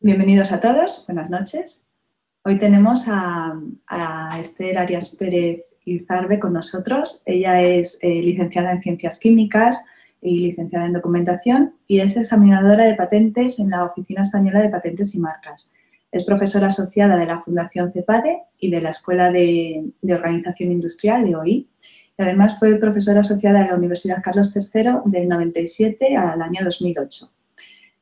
Bienvenidos a todos, buenas noches. Hoy tenemos a, Esther Arias Pérez Izarbe con nosotros. Ella es eh, licenciada en Ciencias Químicas y licenciada en Documentación y es examinadora de patentes en la Oficina Española de Patentes y Marcas. Es profesora asociada de la Fundación CEPADE y de la Escuela de, de Organización Industrial, de OI. Y además fue profesora asociada de la Universidad Carlos III del 97 al año 2008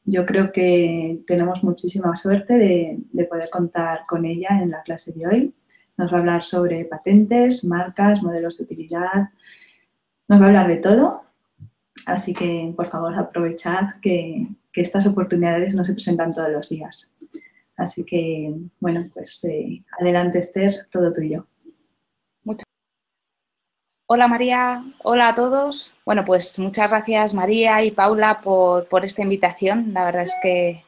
yo creo que tenemos muchísima suerte de, poder contar con ella en la clase de hoy. Nos va a hablar sobre patentes, marcas, modelos de utilidad, nos va a hablar de todo. Así que, por favor, aprovechad que, estas oportunidades no se presentan todos los días. Así que, bueno, pues eh, adelante Esther, todo tuyo. Hola María, hola a todos. Bueno, pues muchas gracias María y Paula por, esta invitación. La verdad es que,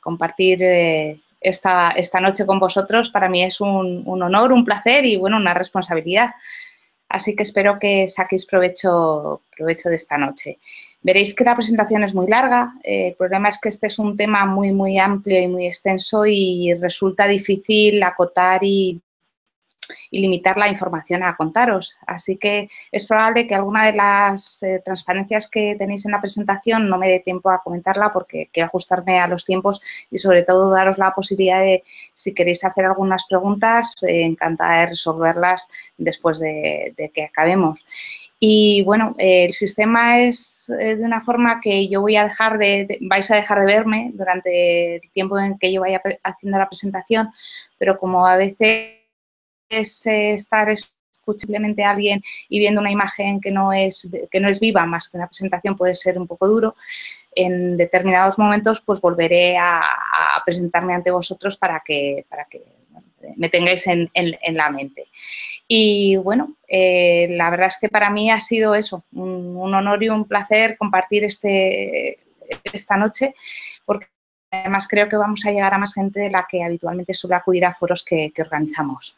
compartir eh, esta, esta, noche con vosotros para mí es un, honor, un placer y bueno, una responsabilidad. Así que espero que saquéis provecho, provecho de esta noche. Veréis que la presentación es muy larga. El problema es que este es un tema muy, muy amplio y muy extenso y resulta difícil acotar y y limitar la información a contaros. Así que es probable que alguna de las eh, transparencias que tenéis en la presentación no me dé tiempo a comentarla porque quiero ajustarme a los tiempos y sobre todo daros la posibilidad de, si queréis hacer algunas preguntas, eh, encantada de resolverlas después de, que acabemos. Y bueno, el sistema es eh, de una forma que yo voy a dejar de, vais a dejar de verme durante el tiempo en que yo vaya haciendo la presentación, pero como a veces es eh, estar simplemente a alguien y viendo una imagen que no, es, que no es viva, más que una presentación puede ser un poco duro, en determinados momentos pues volveré a, presentarme ante vosotros para que, para que me tengáis en, la mente. Y bueno, eh, la verdad es que para mí ha sido eso, un, honor y un placer compartir este, esta noche, porque además creo que vamos a llegar a más gente de la que habitualmente suele acudir a foros que, que organizamos.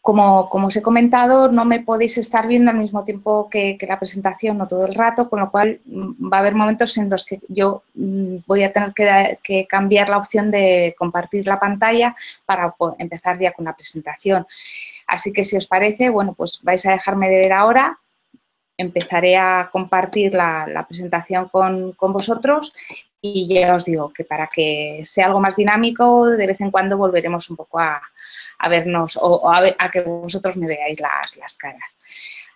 Como, os he comentado, no me podéis estar viendo al mismo tiempo que, la presentación, no todo el rato, con lo cual mm, va a haber momentos en los que yo mm, voy a tener que, cambiar la opción de compartir la pantalla para empezar ya con la presentación. Así que si os parece, bueno, pues vais a dejarme de ver ahora, empezaré a compartir la, presentación con vosotros y ya os digo que para que sea algo más dinámico, de vez en cuando volveremos un poco a, a vernos o, a, que vosotros me veáis las, las caras.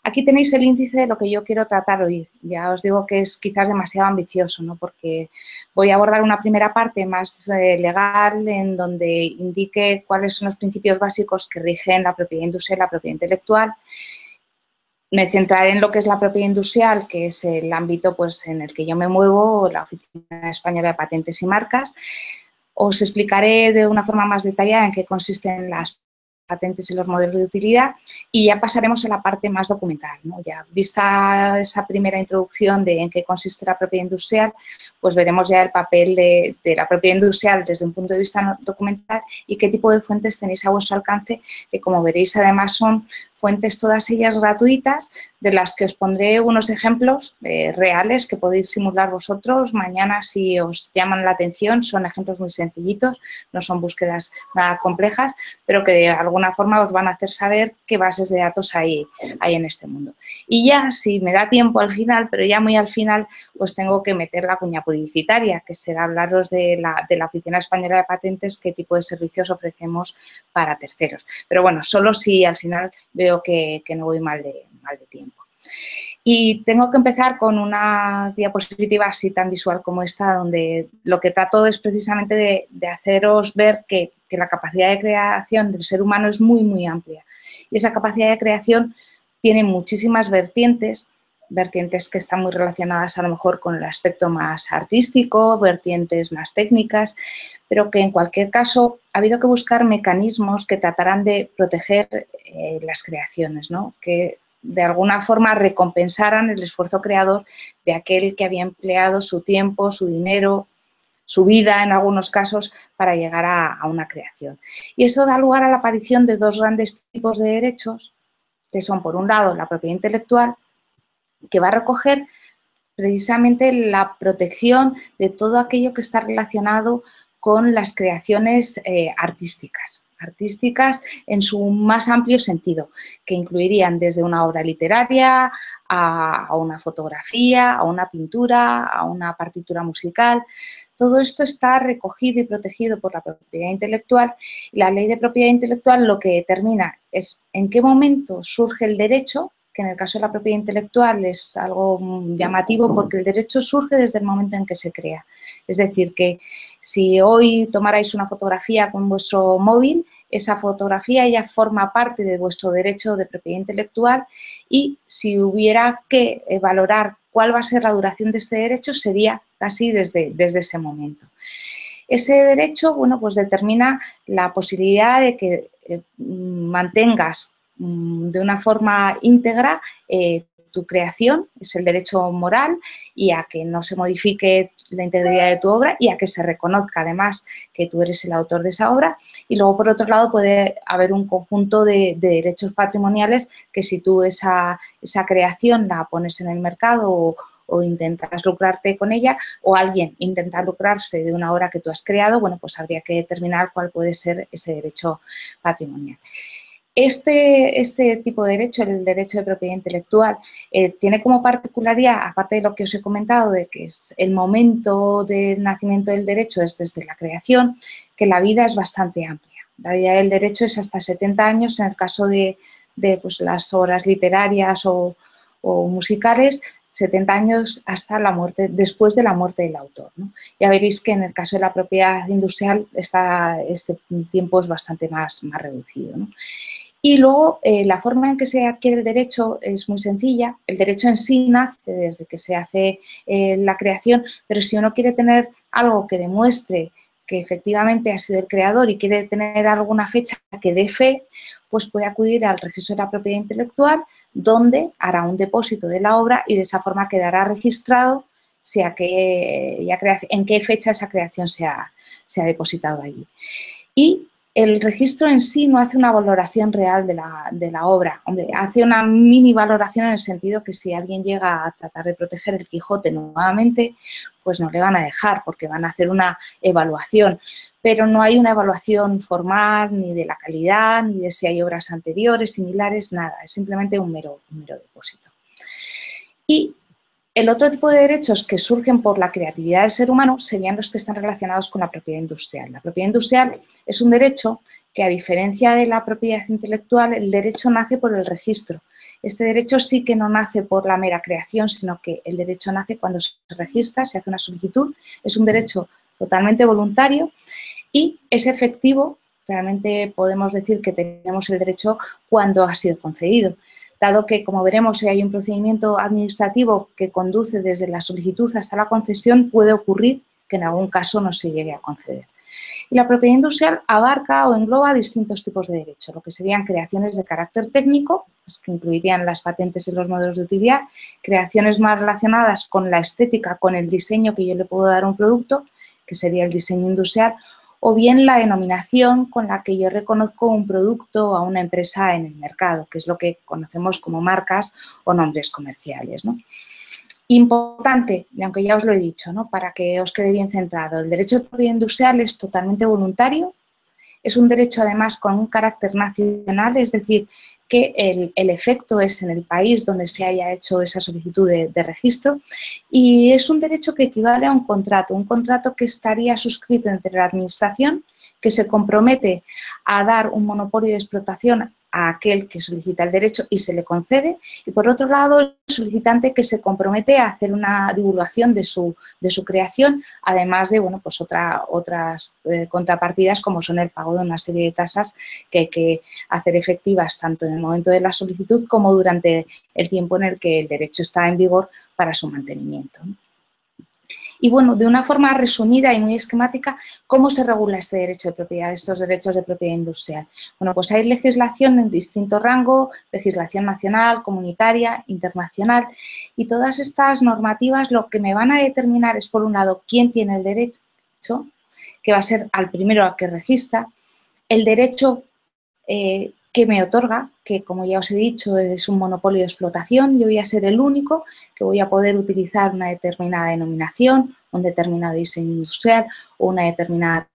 Aquí tenéis el índice de lo que yo quiero tratar hoy. Ya os digo que es quizás demasiado ambicioso, ¿no? porque voy a abordar una primera parte más eh, legal en donde indique cuáles son los principios básicos que rigen la propiedad industrial y la propiedad intelectual. Me centraré en lo que es la propiedad industrial, que es el ámbito pues, en el que yo me muevo, la Oficina Española de Patentes y Marcas. Os explicaré de una forma más detallada en qué consisten las patentes y los modelos de utilidad y ya pasaremos a la parte más documental. Ya vista esa primera introducción de en qué consiste la propiedad industrial, pues veremos ya el papel de, de, la propiedad industrial desde un punto de vista documental y qué tipo de fuentes tenéis a vuestro alcance, que como veréis además son fuentes todas ellas gratuitas, de las que os pondré unos ejemplos eh, reales que podéis simular vosotros. Mañana, si os llaman la atención, son ejemplos muy sencillitos, no son búsquedas nada complejas, pero que de alguna forma os van a hacer saber qué bases de datos hay, hay en este mundo. Y ya, si me da tiempo al final, pero ya muy al final, pues tengo que meter la cuña publicitaria, que será hablaros de la, de la Oficina Española de Patentes, qué tipo de servicios ofrecemos para terceros. Pero bueno, solo si al final veo que, no voy mal de, mal de tiempo. Y tengo que empezar con una diapositiva así tan visual como esta, donde lo que trato es precisamente de, haceros ver que, que, la capacidad de creación del ser humano es muy, muy amplia. Y esa capacidad de creación tiene muchísimas vertientes vertientes que están muy relacionadas a lo mejor con el aspecto más artístico, vertientes más técnicas, pero que en cualquier caso ha habido que buscar mecanismos que tratarán de proteger eh, las creaciones, ¿no? que de alguna forma recompensaran el esfuerzo creador de aquel que había empleado su tiempo, su dinero, su vida en algunos casos para llegar a una creación. Y eso da lugar a la aparición de dos grandes tipos de derechos, que son por un lado la propiedad intelectual que va a recoger precisamente la protección de todo aquello que está relacionado con las creaciones eh, artísticas artísticas en su más amplio sentido, que incluirían desde una obra literaria a, una fotografía, a una pintura, a una partitura musical. Todo esto está recogido y protegido por la propiedad intelectual y la ley de propiedad intelectual lo que determina es en qué momento surge el derecho que en el caso de la propiedad intelectual es algo llamativo porque el derecho surge desde el momento en que se crea. Es decir, que si hoy tomarais una fotografía con vuestro móvil, esa fotografía ya forma parte de vuestro derecho de propiedad intelectual y si hubiera que valorar cuál va a ser la duración de este derecho sería casi desde, desde ese momento. Ese derecho, bueno, pues determina la posibilidad de que eh, mantengas Mm, de una forma íntegra eh, tu creación, es el derecho moral, y a que no se modifique la integridad de tu obra y a que se reconozca además que tú eres el autor de esa obra. Y luego, por otro lado, puede haber un conjunto de, derechos patrimoniales que si tú esa, esa, creación la pones en el mercado o, o intentas lucrarte con ella o alguien intenta lucrarse de una obra que tú has creado, bueno, pues habría que determinar cuál puede ser ese derecho patrimonial. Este, este, tipo de derecho, el derecho de propiedad intelectual, eh, tiene como particularidad, aparte de lo que os he comentado, de que el momento del nacimiento del derecho es desde la creación, que la vida es bastante amplia. La vida del derecho es hasta 70 años en el caso de, pues, las obras literarias o, musicales, 70 años hasta la muerte, después de la muerte del autor. Ya veréis que en el caso de la propiedad industrial este tiempo es bastante más, más reducido. Y luego eh, la forma en que se adquiere el derecho es muy sencilla. El derecho en sí nace desde que se hace eh, la creación, pero si uno quiere tener algo que demuestre que efectivamente ha sido el creador y quiere tener alguna fecha que dé fe, pues puede acudir al registro de la propiedad intelectual, donde hará un depósito de la obra y de esa forma quedará registrado sea que, en qué fecha esa creación se ha, se ha depositado allí. Y el registro en sí no hace una valoración real de la, obra. Hombre, hace una mini valoración en el sentido que si alguien llega a tratar de proteger el Quijote nuevamente, pues no le van a dejar porque van a hacer una evaluación. Pero no hay una evaluación formal ni de la calidad, ni de si hay obras anteriores, similares, nada. Es simplemente un mero, un mero depósito. Y el otro tipo de derechos que surgen por la creatividad del ser humano serían los que están relacionados con la propiedad industrial. La propiedad industrial es un derecho que, a diferencia de la propiedad intelectual, el derecho nace por el registro. Este derecho sí que no nace por la mera creación, sino que el derecho nace cuando se registra, se hace una solicitud. Es un derecho totalmente voluntario y es efectivo. Realmente podemos decir que tenemos el derecho cuando ha sido concedido dado que, como veremos, si hay un procedimiento administrativo que conduce desde la solicitud hasta la concesión, puede ocurrir que en algún caso no se llegue a conceder. Y la propiedad industrial abarca o engloba distintos tipos de derechos, lo que serían creaciones de carácter técnico, pues que incluirían las patentes y los modelos de utilidad, creaciones más relacionadas con la estética, con el diseño que yo le puedo dar a un producto, que sería el diseño industrial, o bien la denominación con la que yo reconozco un producto a una empresa en el mercado, que es lo que conocemos como marcas o nombres comerciales. Importante, y aunque ya os lo he dicho, ¿no? para que os quede bien centrado, el derecho de propiedad industrial es totalmente voluntario, es un derecho además con un carácter nacional, es decir, que el, efecto es en el país donde se haya hecho esa solicitud de, registro. Y es un derecho que equivale a un contrato, un contrato que estaría suscrito entre la Administración que se compromete a dar un monopolio de explotación a aquel que solicita el derecho y se le concede, y por otro lado el solicitante que se compromete a hacer una divulgación de su, de su creación, además de bueno, pues otra, otras eh, contrapartidas como son el pago de una serie de tasas que hay que hacer efectivas tanto en el momento de la solicitud como durante el tiempo en el que el derecho está en vigor para su mantenimiento. Y bueno, de una forma resumida y muy esquemática, ¿cómo se regula este derecho de propiedad, estos derechos de propiedad industrial? Bueno, pues hay legislación en distinto rango, legislación nacional, comunitaria, internacional, y todas estas normativas lo que me van a determinar es, por un lado, quién tiene el derecho, que va a ser al primero a que registra, el derecho eh, que me otorga, que como ya os he dicho es un monopolio de explotación, yo voy a ser el único que voy a poder utilizar una determinada denominación, un determinado diseño industrial o una determinada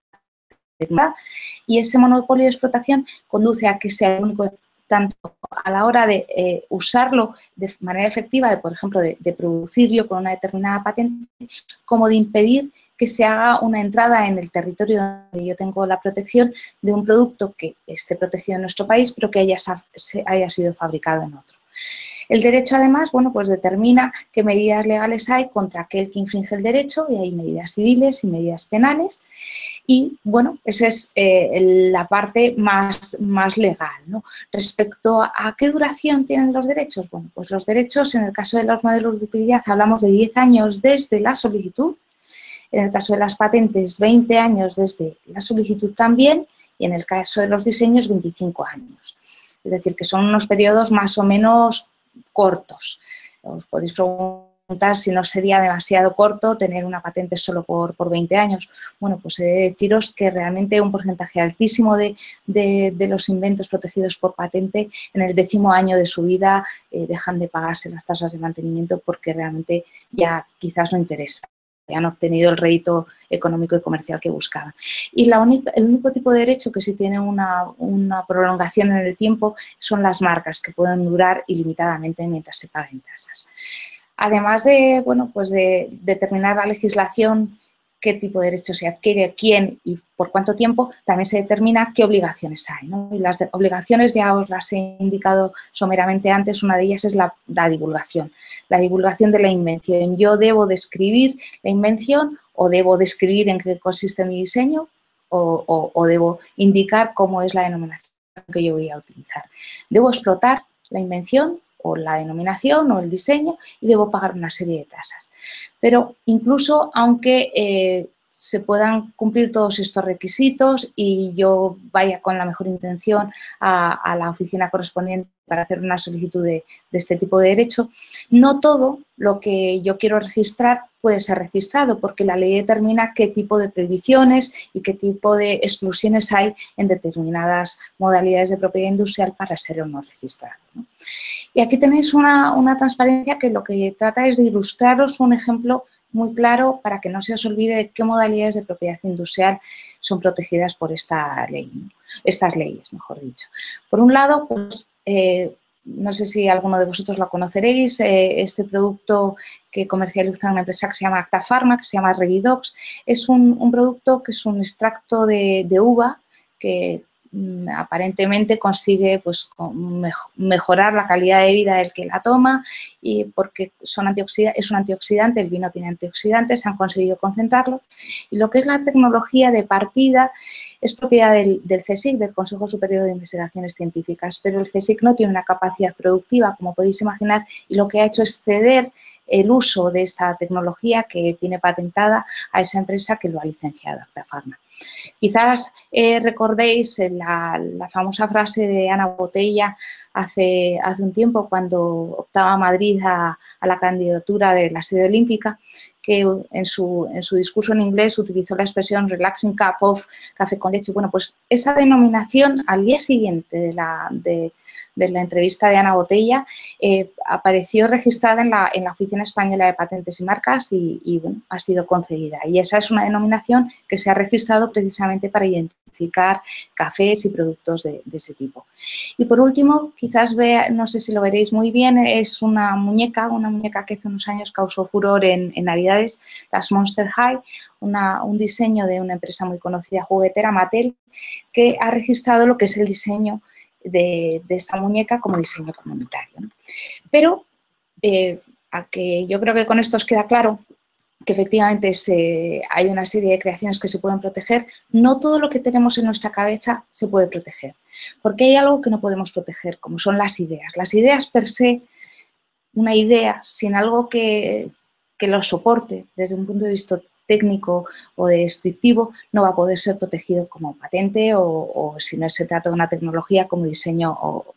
y ese monopolio de explotación conduce a que sea el único tanto a la hora de eh, usarlo de manera efectiva, de, por ejemplo, de, de, producir yo con una determinada patente, como de impedir se haga una entrada en el territorio donde yo tengo la protección de un producto que esté protegido en nuestro país, pero que haya, haya sido fabricado en otro. El derecho, además, bueno, pues determina qué medidas legales hay contra aquel que infringe el derecho y hay medidas civiles y medidas penales. Y, bueno, esa es eh, la parte más, más legal. ¿no? Respecto a qué duración tienen los derechos, bueno, pues los derechos, en el caso de los modelos de utilidad, hablamos de 10 años desde la solicitud, en el caso de las patentes, 20 años desde la solicitud también, y en el caso de los diseños, 25 años. Es decir, que son unos periodos más o menos cortos. Os podéis preguntar si no sería demasiado corto tener una patente solo por, por 20 años. Bueno, pues he de deciros que realmente un porcentaje altísimo de, de, los inventos protegidos por patente en el décimo año de su vida eh, dejan de pagarse las tasas de mantenimiento porque realmente ya quizás no interesa han obtenido el rédito económico y comercial que buscaban. Y la el único tipo de derecho que sí tiene una, una, prolongación en el tiempo son las marcas, que pueden durar ilimitadamente mientras se paguen tasas. Además de, bueno, pues de determinar la legislación qué tipo de derecho se adquiere, quién y por cuánto tiempo, también se determina qué obligaciones hay. Y las obligaciones ya os las he indicado someramente antes, una de ellas es la, divulgación, la divulgación de la invención. Yo debo describir la invención o debo describir en qué consiste mi diseño o, o debo indicar cómo es la denominación que yo voy a utilizar. Debo explotar la invención o la denominación o el diseño y debo pagar una serie de tasas. Pero incluso aunque eh, se puedan cumplir todos estos requisitos y yo vaya con la mejor intención a, la oficina correspondiente para hacer una solicitud de, este tipo de derecho, no todo lo que yo quiero registrar puede ser registrado porque la ley determina qué tipo de prohibiciones y qué tipo de exclusiones hay en determinadas modalidades de propiedad industrial para ser o no registrado. Y aquí tenéis una, transparencia que lo que trata es de ilustraros un ejemplo muy claro para que no se os olvide de qué modalidades de propiedad industrial son protegidas por esta ley, estas leyes, mejor dicho. Por un lado, pues, eh, no sé si alguno de vosotros lo conoceréis, eh, este producto que comercializa una empresa que se llama Acta Pharma, que se llama Revidox, es un, producto que es un extracto de, uva que aparentemente consigue pues, mejorar la calidad de vida del que la toma y porque son es un antioxidante, el vino tiene antioxidantes, han conseguido concentrarlo. Y lo que es la tecnología de partida es propiedad del, del, CSIC, del Consejo Superior de Investigaciones Científicas, pero el CSIC no tiene una capacidad productiva, como podéis imaginar, y lo que ha hecho es ceder el uso de esta tecnología que tiene patentada a esa empresa que lo ha licenciado, Pharma. Quizás eh, recordéis la, famosa frase de Ana Botella hace, hace un tiempo cuando optaba Madrid a, a la candidatura de la sede olímpica, que en su, en su, discurso en inglés utilizó la expresión relaxing cup of café con leche. Bueno, pues esa denominación al día siguiente de la, de, de la entrevista de Ana Botella eh, apareció registrada en la, Oficina Española de Patentes y Marcas y, ha sido concedida. Y esa es una denominación que se ha registrado precisamente para identificar cafés y productos de, ese tipo. Y por último, quizás vea, no sé si lo veréis muy bien, es una muñeca, una muñeca que hace unos años causó furor en, Navidades, las Monster High, un diseño de una empresa muy conocida juguetera, Mattel, que ha registrado lo que es el diseño de, esta muñeca como diseño comunitario. Pero eh, a que yo creo que con esto os queda claro que efectivamente hay una serie de creaciones que se pueden proteger, no todo lo que tenemos en nuestra cabeza se puede proteger, porque hay algo que no podemos proteger, como son las ideas. Las ideas per se, una idea sin algo que, que lo soporte desde un punto de vista técnico o descriptivo, no va a poder ser protegido como patente o, si no se trata de una tecnología como diseño o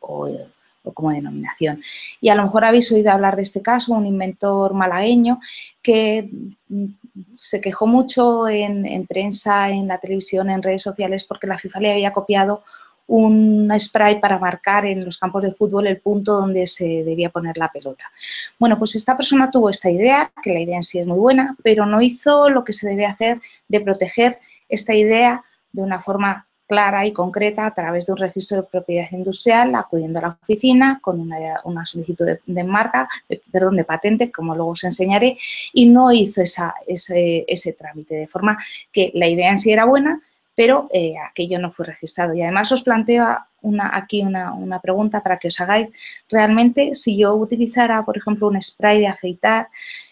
como denominación. Y a lo mejor habéis oído hablar de este caso, un inventor malagueño que mm, se quejó mucho en, prensa, en la televisión, en redes sociales, porque la FIFA le había copiado un spray para marcar en los campos de fútbol el punto donde se debía poner la pelota. Bueno, pues esta persona tuvo esta idea, que la idea en sí es muy buena, pero no hizo lo que se debe hacer de proteger esta idea de una forma clara y concreta a través de un registro de propiedad industrial, acudiendo a la oficina con una, solicitud de, marca, perdón, de patente, como luego os enseñaré, y no hizo ese, ese, trámite, de forma que la idea en sí era buena, pero eh, aquello no fue registrado. Y además os planteo una, aquí una, pregunta para que os hagáis realmente si yo utilizara, por ejemplo, un spray de afeitar,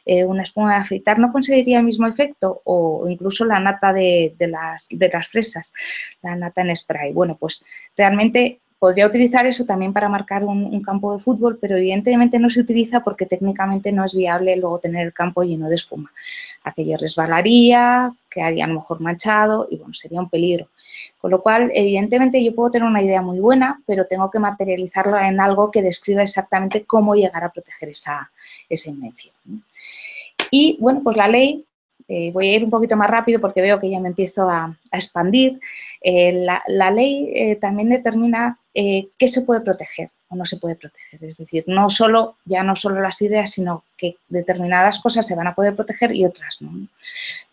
eh, una espuma de afeitar, ¿no conseguiría el mismo efecto? O incluso la nata de, las, de las fresas, la nata en spray. Bueno, pues realmente Podría utilizar eso también para marcar un, campo de fútbol, pero evidentemente no se utiliza porque técnicamente no es viable luego tener el campo lleno de espuma. Aquello resbalaría, quedaría a lo mejor manchado y bueno, sería un peligro. Con lo cual, evidentemente yo puedo tener una idea muy buena, pero tengo que materializarla en algo que describa exactamente cómo llegar a proteger esa, esa invención. Y bueno, pues la ley eh, voy a ir un poquito más rápido porque veo que ya me empiezo a, expandir. Eh, la, ley eh, también determina qué se puede proteger o no se puede proteger. Es decir, no solo, ya no solo las ideas, sino que determinadas cosas se van a poder proteger y otras no.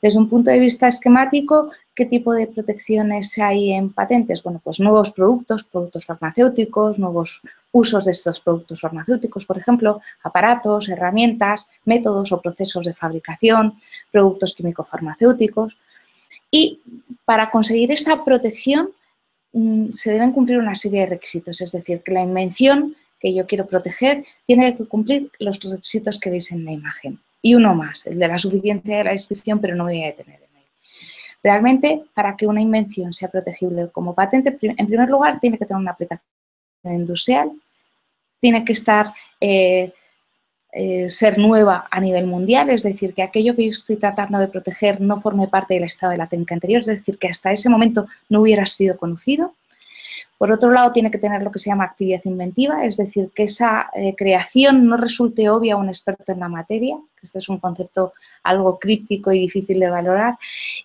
Desde un punto de vista esquemático, ¿qué tipo de protecciones hay en patentes? Bueno, pues nuevos productos, productos farmacéuticos, nuevos usos de estos productos farmacéuticos, por ejemplo, aparatos, herramientas, métodos o procesos de fabricación, productos químico-farmacéuticos. Y para conseguir esta protección se deben cumplir una serie de requisitos, es decir, que la invención que yo quiero proteger tiene que cumplir los requisitos que veis en la imagen. Y uno más, el de la suficiencia de la descripción, pero no me voy a detener en él. Realmente, para que una invención sea protegible como patente, en primer lugar, tiene que tener una aplicación industrial, tiene que estar eh, eh, ser nueva a nivel mundial, es decir, que aquello que yo estoy tratando de proteger no forme parte del estado de la técnica anterior, es decir, que hasta ese momento no hubiera sido conocido. Por otro lado, tiene que tener lo que se llama actividad inventiva, es decir, que esa eh, creación no resulte obvia a un experto en la materia, que este es un concepto algo críptico y difícil de valorar,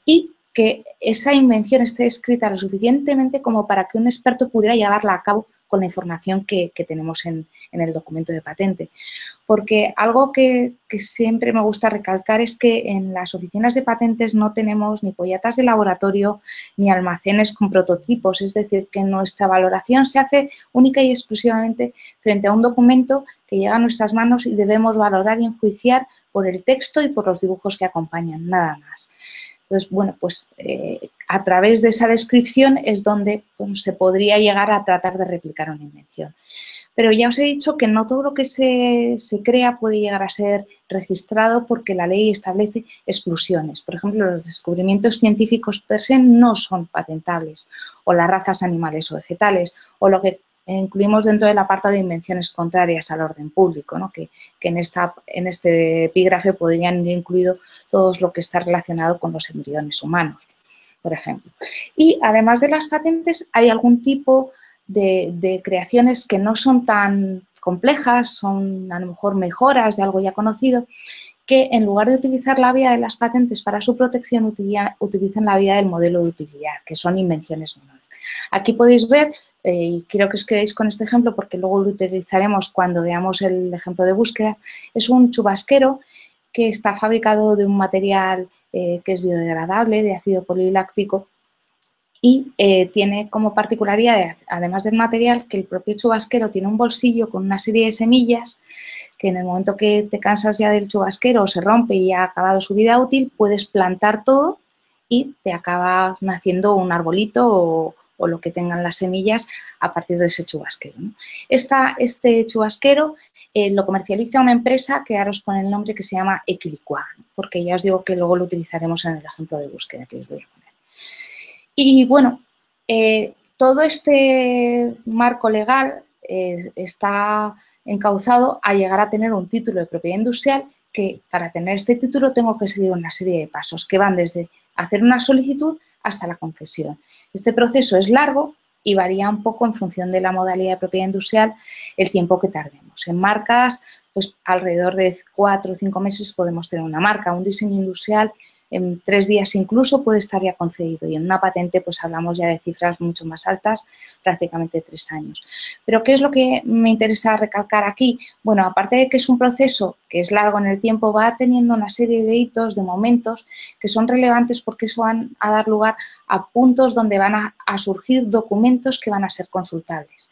y que esa invención esté escrita lo suficientemente como para que un experto pudiera llevarla a cabo con la información que, tenemos en, el documento de patente. Porque algo que, siempre me gusta recalcar es que en las oficinas de patentes no tenemos ni pollatas de laboratorio ni almacenes con prototipos, es decir, que nuestra valoración se hace única y exclusivamente frente a un documento que llega a nuestras manos y debemos valorar y enjuiciar por el texto y por los dibujos que acompañan, nada más. Entonces, bueno, pues eh, a través de esa descripción es donde se podría llegar a tratar de replicar una invención. Pero ya os he dicho que no todo lo que se, crea puede llegar a ser registrado porque la ley establece exclusiones. Por ejemplo, los descubrimientos científicos per se no son patentables, o las razas animales o vegetales, o lo que incluimos dentro del apartado de invenciones contrarias al orden público, ¿no? que, en, esta, en este epígrafe podrían ir incluido todo lo que está relacionado con los embriones humanos, por ejemplo. Y además de las patentes, hay algún tipo de, de creaciones que no son tan complejas, son a lo mejor mejoras de algo ya conocido, que en lugar de utilizar la vía de las patentes para su protección, utilizan la vía del modelo de utilidad, que son invenciones menores. Aquí podéis ver eh, y quiero que os quedéis con este ejemplo porque luego lo utilizaremos cuando veamos el ejemplo de búsqueda, es un chubasquero que está fabricado de un material eh, que es biodegradable, de ácido poliláctico, y eh, tiene como particularidad, además del material, que el propio chubasquero tiene un bolsillo con una serie de semillas que en el momento que te cansas ya del chubasquero o se rompe y ha acabado su vida útil, puedes plantar todo y te acaba naciendo un arbolito o, o lo que tengan las semillas a partir de ese chubasquero. este chubasquero eh, lo comercializa una empresa, quedaros con el nombre que se llama Equilicua, porque ya os digo que luego lo utilizaremos en el ejemplo de búsqueda que os voy a poner. Y bueno, eh, todo este marco legal eh, está encauzado a llegar a tener un título de propiedad industrial que para tener este título tengo que seguir una serie de pasos que van desde hacer una solicitud hasta la concesión. Este proceso es largo y varía un poco en función de la modalidad de propiedad industrial el tiempo que tardemos. En marcas, pues alrededor de cuatro o cinco meses podemos tener una marca. Un diseño industrial en tres días incluso puede estar ya concedido y en una patente pues hablamos ya de cifras mucho más altas, prácticamente tres años. Pero ¿qué es lo que me interesa recalcar aquí? Bueno, aparte de que es un proceso que es largo en el tiempo, va teniendo una serie de hitos, de momentos que son relevantes porque eso van a dar lugar a puntos donde van a, a surgir documentos que van a ser consultables.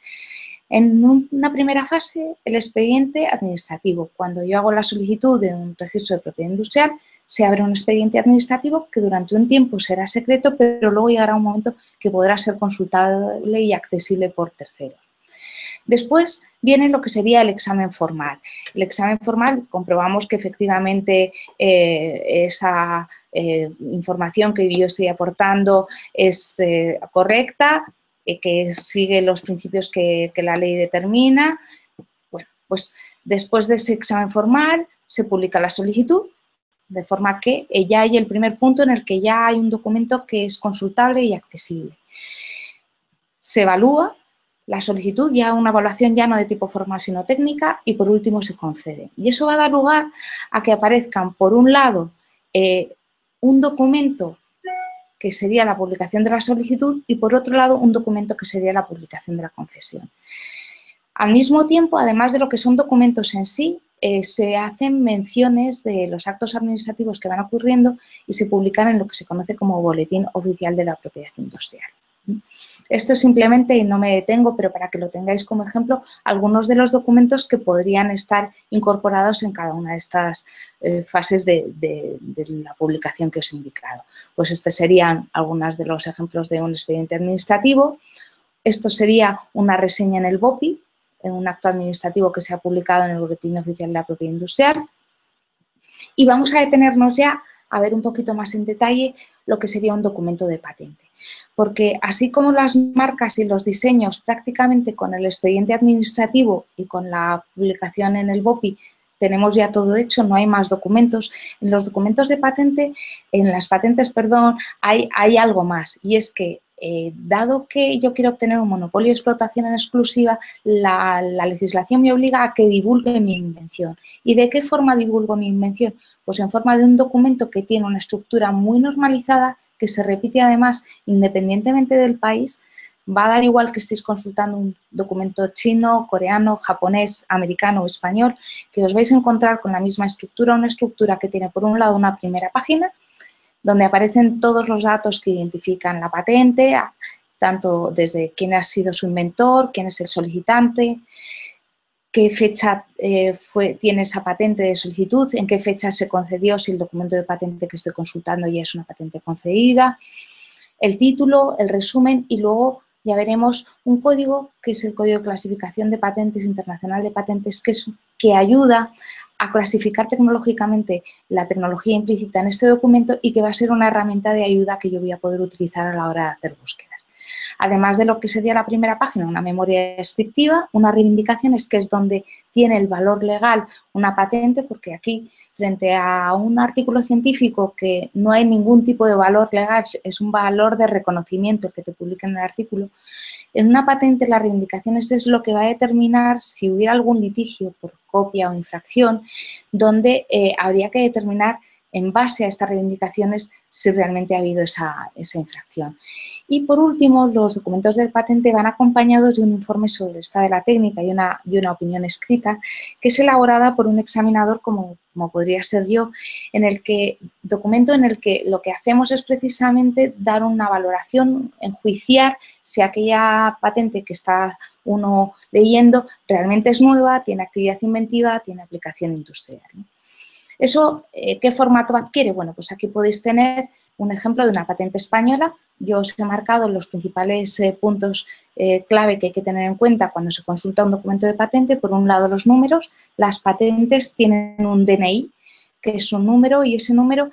En una primera fase, el expediente administrativo. Cuando yo hago la solicitud de un registro de propiedad industrial, se abre un expediente administrativo que durante un tiempo será secreto, pero luego llegará un momento que podrá ser consultable y accesible por terceros. Después viene lo que sería el examen formal. El examen formal comprobamos que efectivamente eh, esa eh, información que yo estoy aportando es eh, correcta, que sigue los principios que, que la ley determina. Bueno, pues después de ese examen formal se publica la solicitud de forma que ya hay el primer punto en el que ya hay un documento que es consultable y accesible. Se evalúa la solicitud, ya una evaluación ya no de tipo formal sino técnica y por último se concede. Y eso va a dar lugar a que aparezcan por un lado eh, un documento que sería la publicación de la solicitud y por otro lado un documento que sería la publicación de la concesión. Al mismo tiempo, además de lo que son documentos en sí, eh, se hacen menciones de los actos administrativos que van ocurriendo y se publican en lo que se conoce como Boletín Oficial de la Propiedad Industrial. Esto simplemente, y no me detengo, pero para que lo tengáis como ejemplo, algunos de los documentos que podrían estar incorporados en cada una de estas eh, fases de, de, la publicación que os he indicado. Pues estos serían algunos de los ejemplos de un expediente administrativo. Esto sería una reseña en el BOPI, en un acto administrativo que se ha publicado en el Boletín Oficial de la Propiedad Industrial. Y vamos a detenernos ya a ver un poquito más en detalle lo que sería un documento de patente. Porque así como las marcas y los diseños prácticamente con el expediente administrativo y con la publicación en el BOPI tenemos ya todo hecho, no hay más documentos. En los documentos de patente, en las patentes, perdón, hay, hay algo más y es que eh, dado que yo quiero obtener un monopolio de explotación en exclusiva, la, legislación me obliga a que divulgue mi invención. ¿Y de qué forma divulgo mi invención? Pues en forma de un documento que tiene una estructura muy normalizada, que se repite además independientemente del país, va a dar igual que estéis consultando un documento chino, coreano, japonés, americano o español, que os vais a encontrar con la misma estructura, una estructura que tiene por un lado una primera página, donde aparecen todos los datos que identifican la patente, tanto desde quién ha sido su inventor, quién es el solicitante, qué fecha eh, fue, tiene esa patente de solicitud, en qué fecha se concedió, si el documento de patente que estoy consultando ya es una patente concedida, el título, el resumen y luego ya veremos un código que es el Código de Clasificación de Patentes Internacional de Patentes, que, es, que ayuda a clasificar tecnológicamente la tecnología implícita en este documento y que va a ser una herramienta de ayuda que yo voy a poder utilizar a la hora de hacer búsquedas. Además de lo que sería la primera página, una memoria descriptiva, una reivindicación es que es donde tiene el valor legal una patente, porque aquí, frente a un artículo científico que no hay ningún tipo de valor legal, es un valor de reconocimiento que te publica en el artículo, en una patente las reivindicaciones es lo que va a determinar si hubiera algún litigio por copia o infracción, donde eh, habría que determinar en base a estas reivindicaciones si realmente ha habido esa, infracción. Y por último, los documentos del patente van acompañados de un informe sobre el estado de la técnica y una, una opinión escrita que es elaborada por un examinador como, como podría ser yo, en el que, documento en el que lo que hacemos es precisamente dar una valoración, enjuiciar si aquella patente que está uno leyendo realmente es nueva, tiene actividad inventiva, tiene aplicación industrial. ¿Eso eh, qué formato adquiere? Bueno, pues aquí podéis tener un ejemplo de una patente española. Yo os he marcado los principales eh, puntos eh, clave que hay que tener en cuenta cuando se consulta un documento de patente. Por un lado, los números. Las patentes tienen un DNI, que es un número, y ese número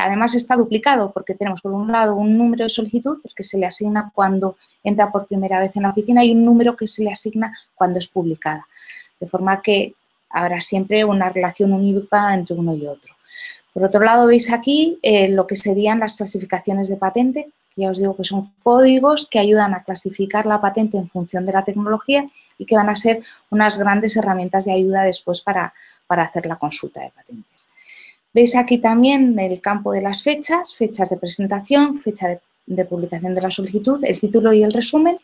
además está duplicado porque tenemos por un lado un número de solicitud que se le asigna cuando entra por primera vez en la oficina y un número que se le asigna cuando es publicada. De forma que habrá siempre una relación unívoca entre uno y otro. Por otro lado, veis aquí eh, lo que serían las clasificaciones de patente, ya os digo que son códigos que ayudan a clasificar la patente en función de la tecnología y que van a ser unas grandes herramientas de ayuda después para, para hacer la consulta de patentes. Veis aquí también el campo de las fechas, fechas de presentación, fecha de, publicación de la solicitud, el título y el resumen.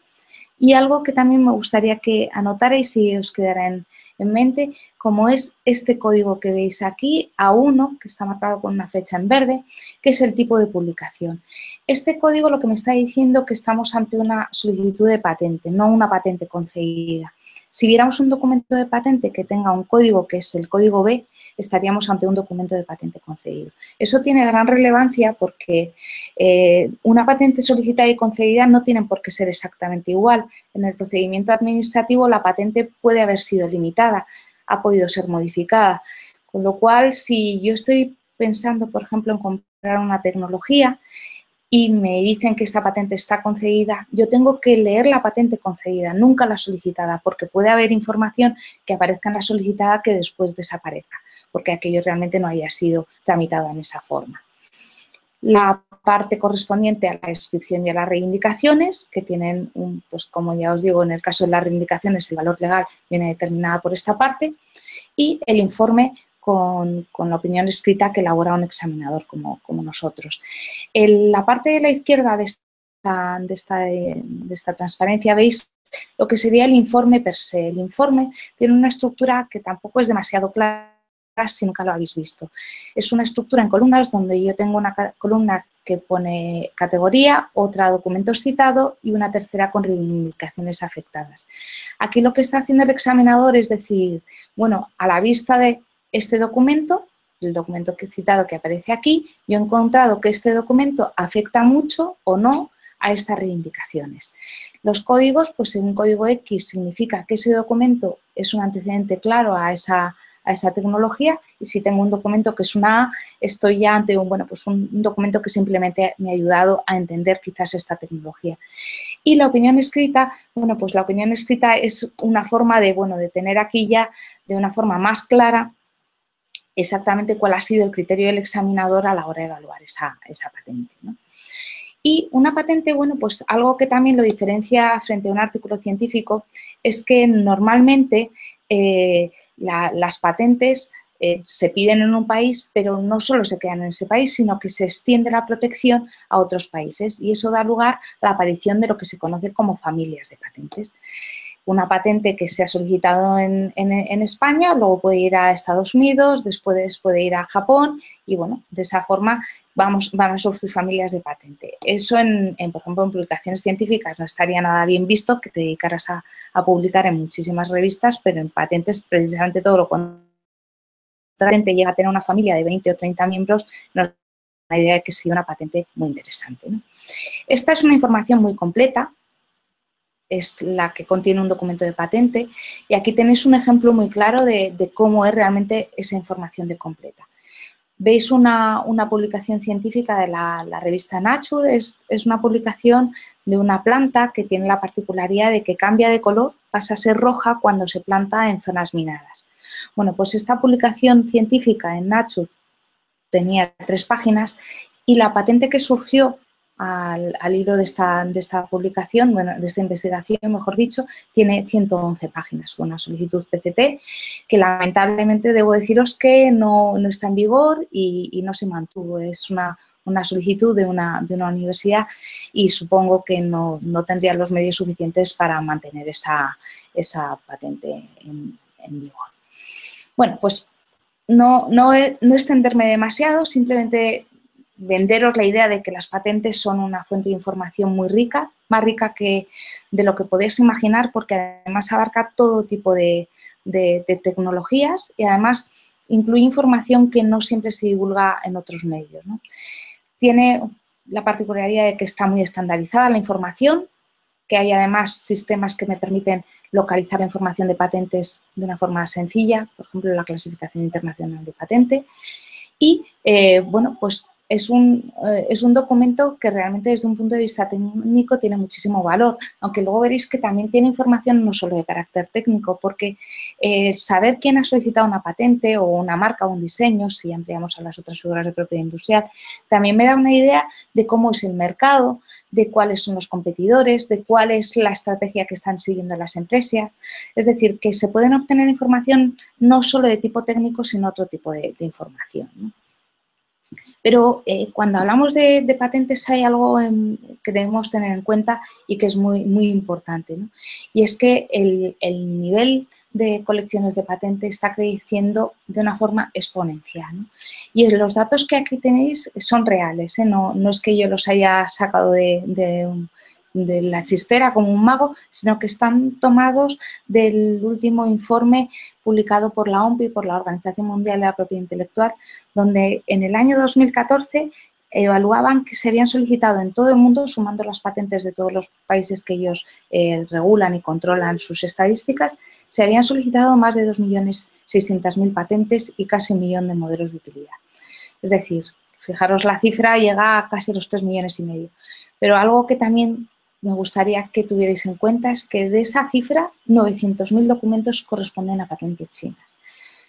Y algo que también me gustaría que anotarais y os quedara en, en mente, como es este código que veis aquí, A1, que está marcado con una flecha en verde, que es el tipo de publicación. Este código lo que me está diciendo que estamos ante una solicitud de patente, no una patente concedida. Si viéramos un documento de patente que tenga un código que es el código B, estaríamos ante un documento de patente concedido. Eso tiene gran relevancia porque eh, una patente solicitada y concedida no tienen por qué ser exactamente igual. En el procedimiento administrativo la patente puede haber sido limitada, ha podido ser modificada. Con lo cual, si yo estoy pensando, por ejemplo, en comprar una tecnología y me dicen que esta patente está concedida, yo tengo que leer la patente concedida, nunca la solicitada, porque puede haber información que aparezca en la solicitada que después desaparezca, porque aquello realmente no haya sido tramitado en esa forma. La parte correspondiente a la descripción y a las reivindicaciones, que tienen, pues como ya os digo, en el caso de las reivindicaciones, el valor legal viene determinada por esta parte, y el informe con, la opinión escrita que elabora un examinador como, nosotros. En la parte de la izquierda de, esta, de esta transparencia veis lo que sería el informe per se. El informe tiene una estructura que tampoco es demasiado clara si nunca lo habéis visto. Es una estructura en columnas donde yo tengo una columna que pone categoría, otra documentos citado y una tercera con reivindicaciones afectadas. Aquí lo que está haciendo el examinador es decir, bueno, a la vista de este documento, el documento que citado que aparece aquí, yo he encontrado que este documento afecta mucho o no a estas reivindicaciones. Los códigos, pues en un código X significa que ese documento es un antecedente claro a esa, a esa tecnología y si tengo un documento que es una A, estoy ya ante un, bueno, pues un documento que simplemente me ha ayudado a entender quizás esta tecnología. Y la opinión escrita, bueno, pues la opinión escrita es una forma de, bueno, de tener aquí ya de una forma más clara exactamente cuál ha sido el criterio del examinador a la hora de evaluar esa, patente. Y una patente, bueno, pues algo que también lo diferencia frente a un artículo científico es que normalmente eh, las patentes eh, se piden en un país, pero no solo se quedan en ese país, sino que se extiende la protección a otros países. Y eso da lugar a la aparición de lo que se conoce como familias de patentes una patente que se ha solicitado en, España, luego puede ir a Estados Unidos, después puede ir a Japón y, bueno, de esa forma vamos, van a surgir familias de patente. Eso, en, por ejemplo, en publicaciones científicas no estaría nada bien visto que te dedicaras a, publicar en muchísimas revistas, pero en patentes precisamente todo lo contrario. llega a tener una familia de 20 o 30 miembros, nos la idea de que sea una patente muy interesante. Esta es una información muy completa, es la que contiene un documento de patente y aquí tenéis un ejemplo muy claro de, cómo es realmente esa información de completa. Veis una, publicación científica de la, revista Nature, es, es, una publicación de una planta que tiene la particularidad de que cambia de color, pasa a ser roja cuando se planta en zonas minadas. Bueno, pues esta publicación científica en Nature tenía tres páginas y la patente que surgió al, hilo de esta, de esta, publicación, bueno, de esta investigación, mejor dicho, tiene 111 páginas, una solicitud PCT que lamentablemente debo deciros que no, está en vigor y, no se mantuvo. Es una, solicitud de una, de una, universidad y supongo que no, tendría los medios suficientes para mantener esa, esa patente en, vigor. Bueno, pues no, no, no extenderme demasiado, simplemente venderos la idea de que las patentes son una fuente de información muy rica, más rica que de lo que podéis imaginar, porque además abarca todo tipo de, tecnologías y además incluye información que no siempre se divulga en otros medios. Tiene la particularidad de que está muy estandarizada la información, que hay además sistemas que me permiten localizar la información de patentes de una forma sencilla, por ejemplo, la clasificación internacional de patente. Y, eh, bueno, pues es un, eh, es un documento que realmente desde un punto de vista técnico tiene muchísimo valor, aunque luego veréis que también tiene información no solo de carácter técnico, porque eh, saber quién ha solicitado una patente o una marca o un diseño, si ampliamos a las otras figuras de propiedad industrial, también me da una idea de cómo es el mercado, de cuáles son los competidores, de cuál es la estrategia que están siguiendo las empresas. Es decir, que se pueden obtener información no solo de tipo técnico, sino otro tipo de, información. Pero eh, cuando hablamos de, patentes hay algo que debemos tener en cuenta y que es muy, muy importante. Y es que el, nivel de colecciones de patentes está creciendo de una forma exponencial. Y los datos que aquí tenéis son reales, ¿eh? no, es que yo los haya sacado de, de la chistera como un mago, sino que están tomados del último informe publicado por la OMP y por la Organización Mundial de la Propiedad Intelectual, donde en el año 2014 evaluaban que se habían solicitado en todo el mundo, sumando las patentes de todos los países que ellos eh, regulan y controlan sus estadísticas, se habían solicitado más de 2.600.000 patentes y casi un millón de modelos de utilidad. Es decir, fijaros, la cifra llega a casi los 3 millones y medio. Pero algo que también me gustaría que tuvierais en cuenta es que de esa cifra, 900.000 documentos corresponden a patentes chinas.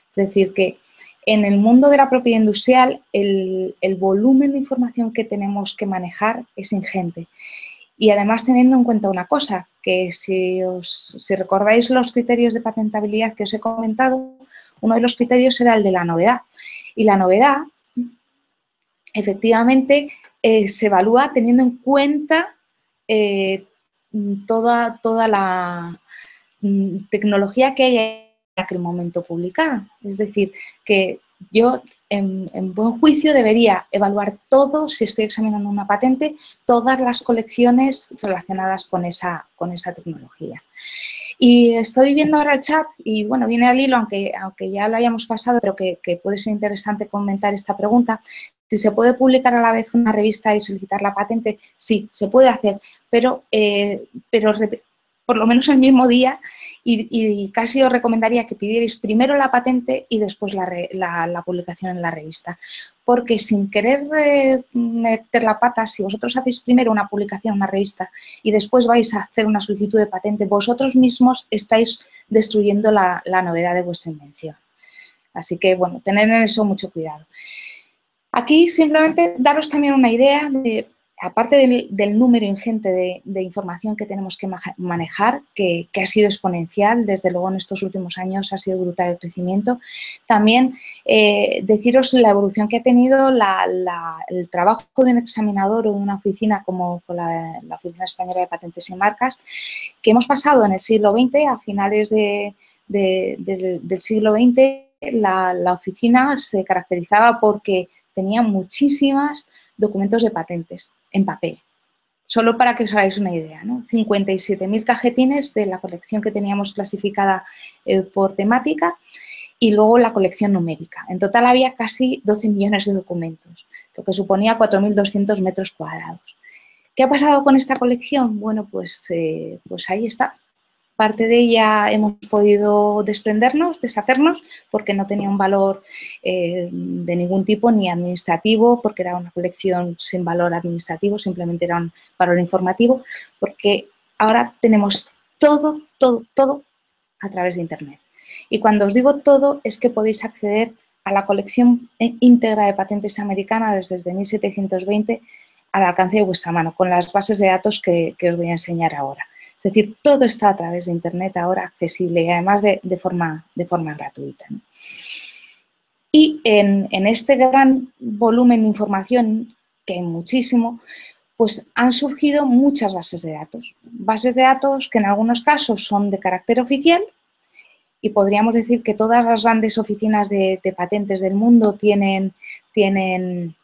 Es decir, que en el mundo de la propiedad industrial el, volumen de información que tenemos que manejar es ingente. Y además teniendo en cuenta una cosa, que si, os, si recordáis los criterios de patentabilidad que os he comentado, uno de los criterios era el de la novedad. Y la novedad, efectivamente, eh, se evalúa teniendo en cuenta eh, toda, toda la mm, tecnología que hay en aquel momento publicada. Es decir, que yo en, buen juicio debería evaluar todo, si estoy examinando una patente, todas las colecciones relacionadas con esa, con esa tecnología. Y estoy viendo ahora el chat y bueno, viene al hilo, aunque, aunque ya lo hayamos pasado, pero que, puede ser interesante comentar esta pregunta. Si se puede publicar a la vez una revista y solicitar la patente, sí, se puede hacer, pero, eh, pero por lo menos el mismo día y, casi os recomendaría que pidierais primero la patente y después la, publicación en la revista. Porque sin querer eh, meter la pata, si vosotros hacéis primero una publicación en una revista y después vais a hacer una solicitud de patente, vosotros mismos estáis destruyendo la, la novedad de vuestra invención. Así que, bueno, tener en eso mucho cuidado. Aquí simplemente daros también una idea de, aparte del, número ingente de, información que tenemos que manejar, que, ha sido exponencial, desde luego en estos últimos años ha sido brutal el crecimiento, también eh, deciros la evolución que ha tenido el trabajo de un examinador o de una oficina como la, Oficina Española de Patentes y Marcas, que hemos pasado en el siglo XX, a finales del siglo XX, la oficina se caracterizaba porque tenía muchísimos documentos de patentes en papel. Solo para que os hagáis una idea, ¿no? 57.000 cajetines de la colección que teníamos clasificada eh, por temática y luego la colección numérica. En total había casi 12 millones de documentos, lo que suponía 4.200 metros cuadrados. ¿Qué ha pasado con esta colección? Bueno, pues, eh, pues ahí está, parte de ella hemos podido desprendernos, deshacernos, porque no tenía un valor eh, de ningún tipo, ni administrativo, porque era una colección sin valor administrativo, simplemente era un valor informativo, porque ahora tenemos todo, todo, todo a través de Internet. Y cuando os digo todo, es que podéis acceder a la colección íntegra de patentes americanas desde 1720 al alcance de vuestra mano, con las bases de datos que os voy a enseñar ahora. Es decir, todo está a través de Internet ahora accesible y además de, forma, gratuita. Y en, este gran volumen de información, que hay muchísimo, pues han surgido muchas bases de datos. Bases de datos que en algunos casos son de carácter oficial y podríamos decir que todas las grandes oficinas de, de patentes del mundo tienen, tienen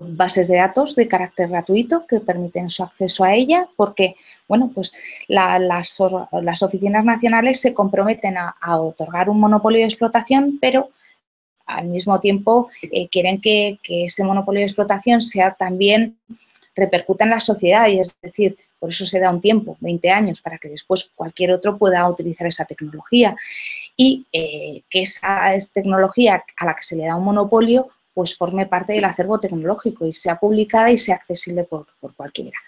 bases de datos de carácter gratuito que permiten su acceso a ella porque, bueno, pues las, oficinas nacionales se comprometen a, otorgar un monopolio de explotación, pero al mismo tiempo eh, quieren que, ese monopolio de explotación sea también repercuta en la sociedad y es decir, por eso se da un tiempo, 20 años, para que después cualquier otro pueda utilizar esa tecnología. Y eh, que esa tecnología a la que se le da un monopolio pues forme parte del acervo tecnológico y sea publicada y sea accesible por, cualquiera.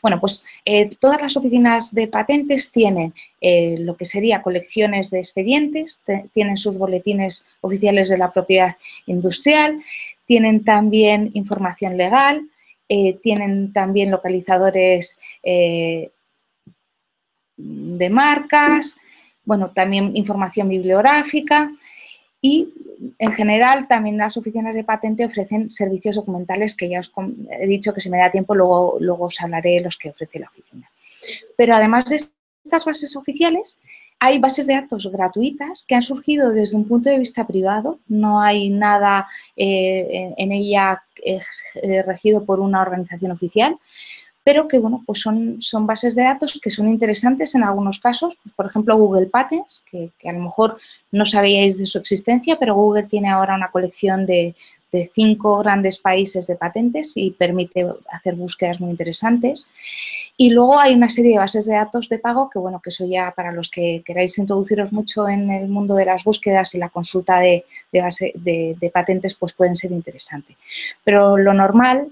Bueno, pues eh, todas las oficinas de patentes tienen eh, lo que sería colecciones de expedientes, tienen sus boletines oficiales de la propiedad industrial, tienen también información legal, eh, tienen también localizadores de marcas, bueno, también información bibliográfica y en general también las oficinas de patente ofrecen servicios documentales que ya os he dicho que si me da tiempo luego, luego os hablaré de los que ofrece la oficina. Pero además de estas bases oficiales, hay bases de datos gratuitas que han surgido desde un punto de vista privado, no hay nada eh, en ella eh, regido por una organización oficial, pero que bueno, pues son, son bases de datos que son interesantes en algunos casos, pues, por ejemplo Google Patents, que, a lo mejor no sabíais de su existencia, pero Google tiene ahora una colección de, cinco grandes países de patentes y permite hacer búsquedas muy interesantes. Y luego hay una serie de bases de datos de pago que, bueno, que eso ya para los que queráis introduciros mucho en el mundo de las búsquedas y la consulta de, base, de patentes, pues pueden ser interesantes. Pero lo normal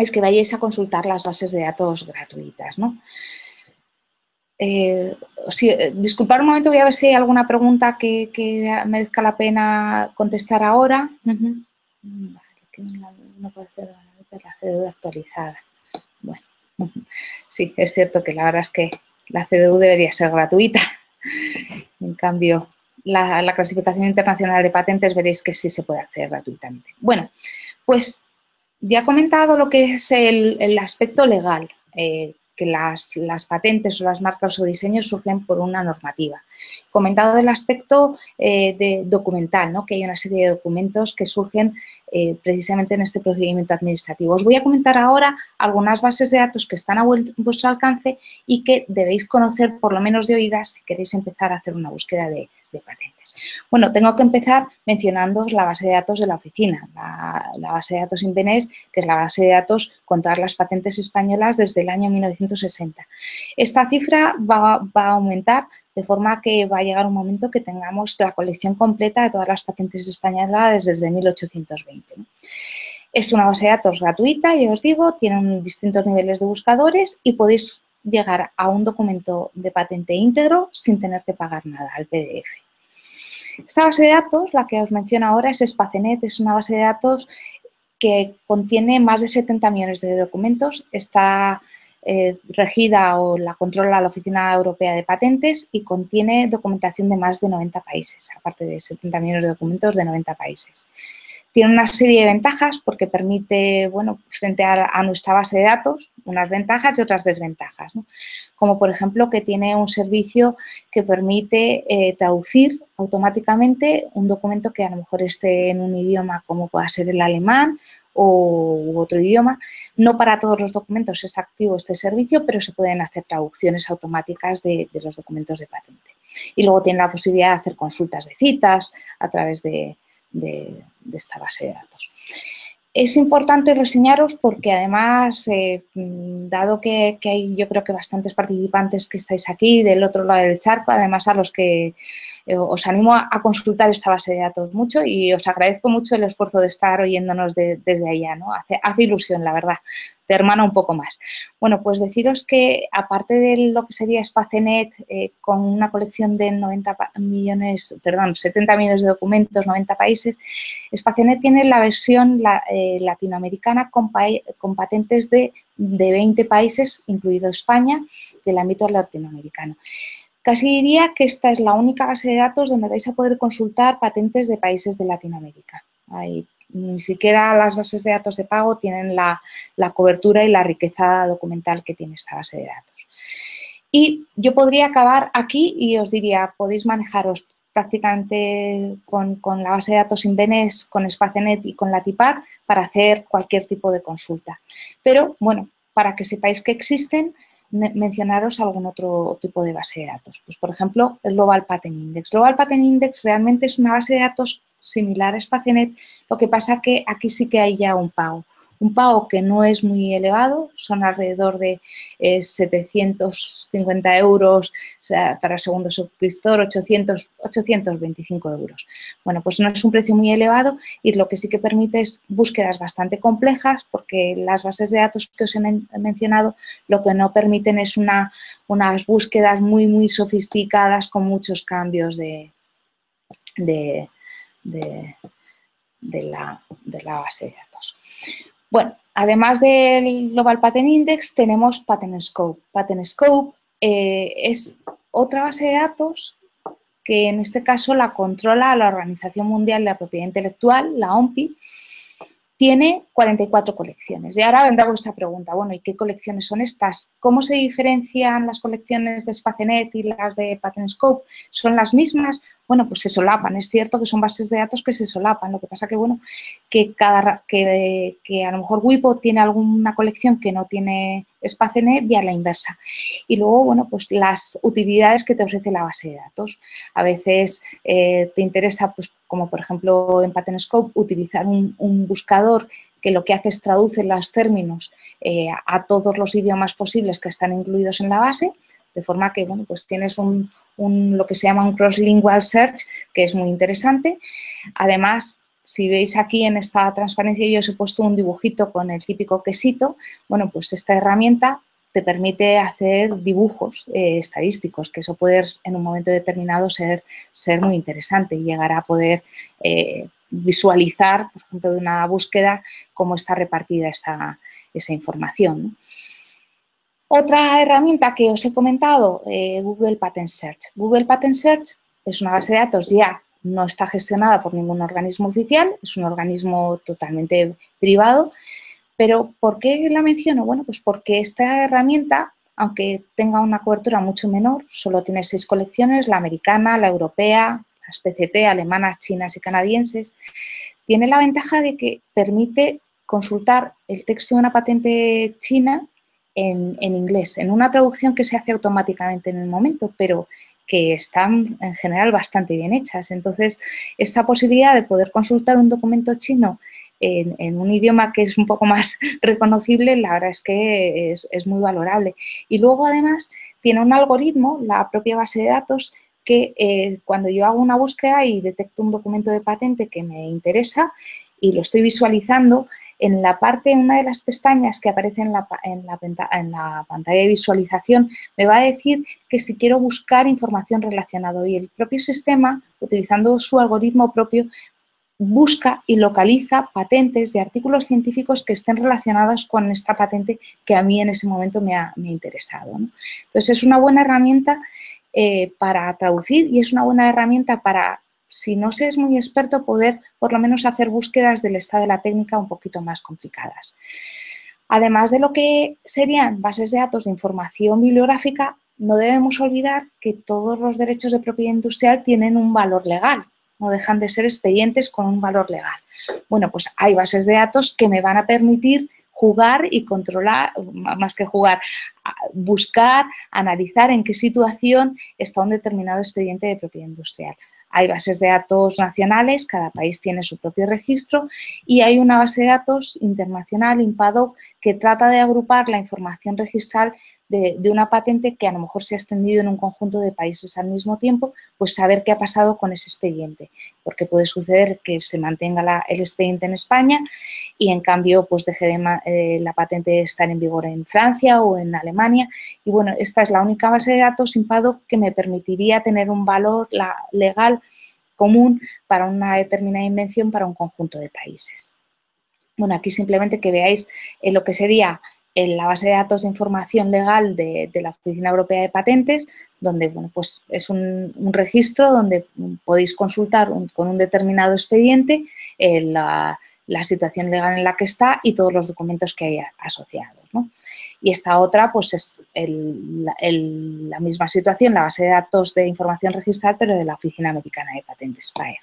es que vayáis a consultar las bases de datos gratuitas. ¿no? Eh, eh, disculpar un momento, voy a ver si hay alguna pregunta que, merezca la pena contestar ahora. Vale, que no, puede ser la CDU actualizada. Bueno, sí, es cierto que la verdad es que la CDU debería ser gratuita. En cambio, la, la clasificación internacional de patentes veréis que sí se puede hacer gratuitamente. Bueno, pues ya he comentado lo que es el, aspecto legal, eh, que las, patentes o las marcas o diseños surgen por una normativa. He comentado el aspecto eh, de documental, ¿no? que hay una serie de documentos que surgen eh, precisamente en este procedimiento administrativo. Os voy a comentar ahora algunas bases de datos que están a vuestro alcance y que debéis conocer por lo menos de oídas si queréis empezar a hacer una búsqueda de, de patentes. Bueno, tengo que empezar mencionando la base de datos de la oficina, la, base de datos Invenés, que es la base de datos con todas las patentes españolas desde el año 1960. Esta cifra va, a aumentar de forma que va a llegar un momento que tengamos la colección completa de todas las patentes españolas desde 1820. Es una base de datos gratuita, ya os digo, tiene distintos niveles de buscadores y podéis llegar a un documento de patente íntegro sin tener que pagar nada al PDF. Esta base de datos, la que os menciono ahora, es Spacenet, es una base de datos que contiene más de 70 millones de documentos, está eh, regida o la controla la Oficina Europea de Patentes y contiene documentación de más de 90 países, aparte de 70 millones de documentos de 90 países. Tiene una serie de ventajas porque permite, bueno, frente a, nuestra base de datos, unas ventajas y otras desventajas. Como por ejemplo que tiene un servicio que permite eh, traducir automáticamente un documento que a lo mejor esté en un idioma como pueda ser el alemán o otro idioma. No para todos los documentos es activo este servicio, pero se pueden hacer traducciones automáticas de los documentos de patente. Y luego tiene la posibilidad de hacer consultas de citas a través de, de, esta base de datos. Es importante reseñaros porque además, eh, dado que, hay yo creo que bastantes participantes que estáis aquí del otro lado del charco, además a los que os animo a, consultar esta base de datos mucho y os agradezco mucho el esfuerzo de estar oyéndonos desde allá, ¿no? Hace, hace ilusión, la verdad te hermana un poco más. Bueno, pues deciros que aparte de lo que sería Spacenet, eh, con una colección de 90 millones, perdón, 70 millones de documentos, 90 países, Spacenet tiene la versión eh, latinoamericana con, patentes de, de 20 países, incluido España, del ámbito latinoamericano. Casi diría que esta es la única base de datos donde vais a poder consultar patentes de países de Latinoamérica. Ni siquiera las bases de datos de pago tienen la, cobertura y la riqueza documental que tiene esta base de datos. Y yo podría acabar aquí y os diría, podéis manejaros prácticamente con, la base de datos Invenes, con Spacenet y con la TIPAD para hacer cualquier tipo de consulta. Pero, bueno, para que sepáis que existen, mencionaros algún otro tipo de base de datos. Pues, por ejemplo, el Global Patent Index. Global Patent Index realmente es una base de datos similar a Spacenet, lo que pasa que aquí sí que hay ya un pago. Un pago que no es muy elevado, son alrededor de 750 eh, euros para segundo suscriptor, 800, 825 euros. Bueno, pues no es un precio muy elevado y lo que sí que permite es búsquedas bastante complejas porque las bases de datos que os he, mencionado lo que no permiten es una, unas búsquedas muy, muy sofisticadas con muchos cambios de, de de, la, base de datos. Bueno, además del Global Patent Index, tenemos Patent Scope. Patent Scope eh, es otra base de datos que en este caso la controla la Organización Mundial de la Propiedad Intelectual, la OMPI, tiene 44 colecciones. Y ahora vendrá vuestra pregunta, bueno, ¿y qué colecciones son estas? ¿Cómo se diferencian las colecciones de Spacenet y las de PatentScope? ¿Son las mismas? Bueno, pues se solapan. Es cierto que son bases de datos que se solapan. Lo que pasa que, bueno, que, cada, que, que a lo mejor WIPO tiene alguna colección que no tiene Spacenet y a la inversa. Y luego, bueno, pues las utilidades que te ofrece la base de datos. A veces eh, te interesa, pues como por ejemplo en PatentScope, utilizar un, buscador que lo que hace es traduce los términos eh, a todos los idiomas posibles que están incluidos en la base, de forma que, bueno, pues tienes un, lo que se llama un cross-lingual search, que es muy interesante. Además, si veis aquí en esta transparencia yo os he puesto un dibujito con el típico quesito, bueno, pues esta herramienta te permite hacer dibujos eh, estadísticos, que eso puede en un momento determinado ser, ser muy interesante y llegar a poder eh, visualizar, por ejemplo, de una búsqueda, cómo está repartida esa, esa información. Otra herramienta que os he comentado, eh, Google Patent Search. Google Patent Search es una base de datos ya no está gestionada por ningún organismo oficial, es un organismo totalmente privado. Pero ¿por qué la menciono? Bueno, pues porque esta herramienta, aunque tenga una cobertura mucho menor, solo tiene seis colecciones, la americana, la europea, las PCT, alemanas, chinas y canadienses, tiene la ventaja de que permite consultar el texto de una patente china en, inglés, en una traducción que se hace automáticamente en el momento, pero que están en general bastante bien hechas. Entonces, esa posibilidad de poder consultar un documento chino en, un idioma que es un poco más reconocible, la verdad es que es, muy valorable. Y luego, además, tiene un algoritmo, la propia base de datos, que eh, cuando yo hago una búsqueda y detecto un documento de patente que me interesa y lo estoy visualizando, en la parte, una de las pestañas que aparece en la, en la, pantalla de visualización, me va a decir que si quiero buscar información relacionada y el propio sistema, utilizando su algoritmo propio, busca y localiza patentes de artículos científicos que estén relacionados con esta patente que a mí en ese momento me ha, interesado. Entonces, es una buena herramienta eh, para traducir y es una buena herramienta para si no se es muy experto, poder por lo menos hacer búsquedas del estado de la técnica un poquito más complicadas. Además de lo que serían bases de datos de información bibliográfica, no debemos olvidar que todos los derechos de propiedad industrial tienen un valor legal, no dejan de ser expedientes con un valor legal. Bueno, pues hay bases de datos que me van a permitir jugar y controlar, más que jugar, buscar, analizar en qué situación está un determinado expediente de propiedad industrial. Hay bases de datos nacionales, cada país tiene su propio registro y hay una base de datos internacional, IMPADO, que trata de agrupar la información registral de, una patente que a lo mejor se ha extendido en un conjunto de países al mismo tiempo, pues saber qué ha pasado con ese expediente, porque puede suceder que se mantenga el expediente en España y en cambio pues deje de, eh, la patente estar en vigor en Francia o en Alemania. Y bueno, esta es la única base de datos IMPADO que me permitiría tener un valor legal común para una determinada invención para un conjunto de países. Bueno, aquí simplemente que veáis eh, lo que sería en la base de datos de información legal de, la Oficina Europea de Patentes, donde bueno, pues es un, registro donde podéis consultar con un determinado expediente eh, la, situación legal en la que está y todos los documentos que hay asociados. Y esta otra pues es la misma situación, la base de datos de información registral, pero de la Oficina Americana de Patentes, PAER.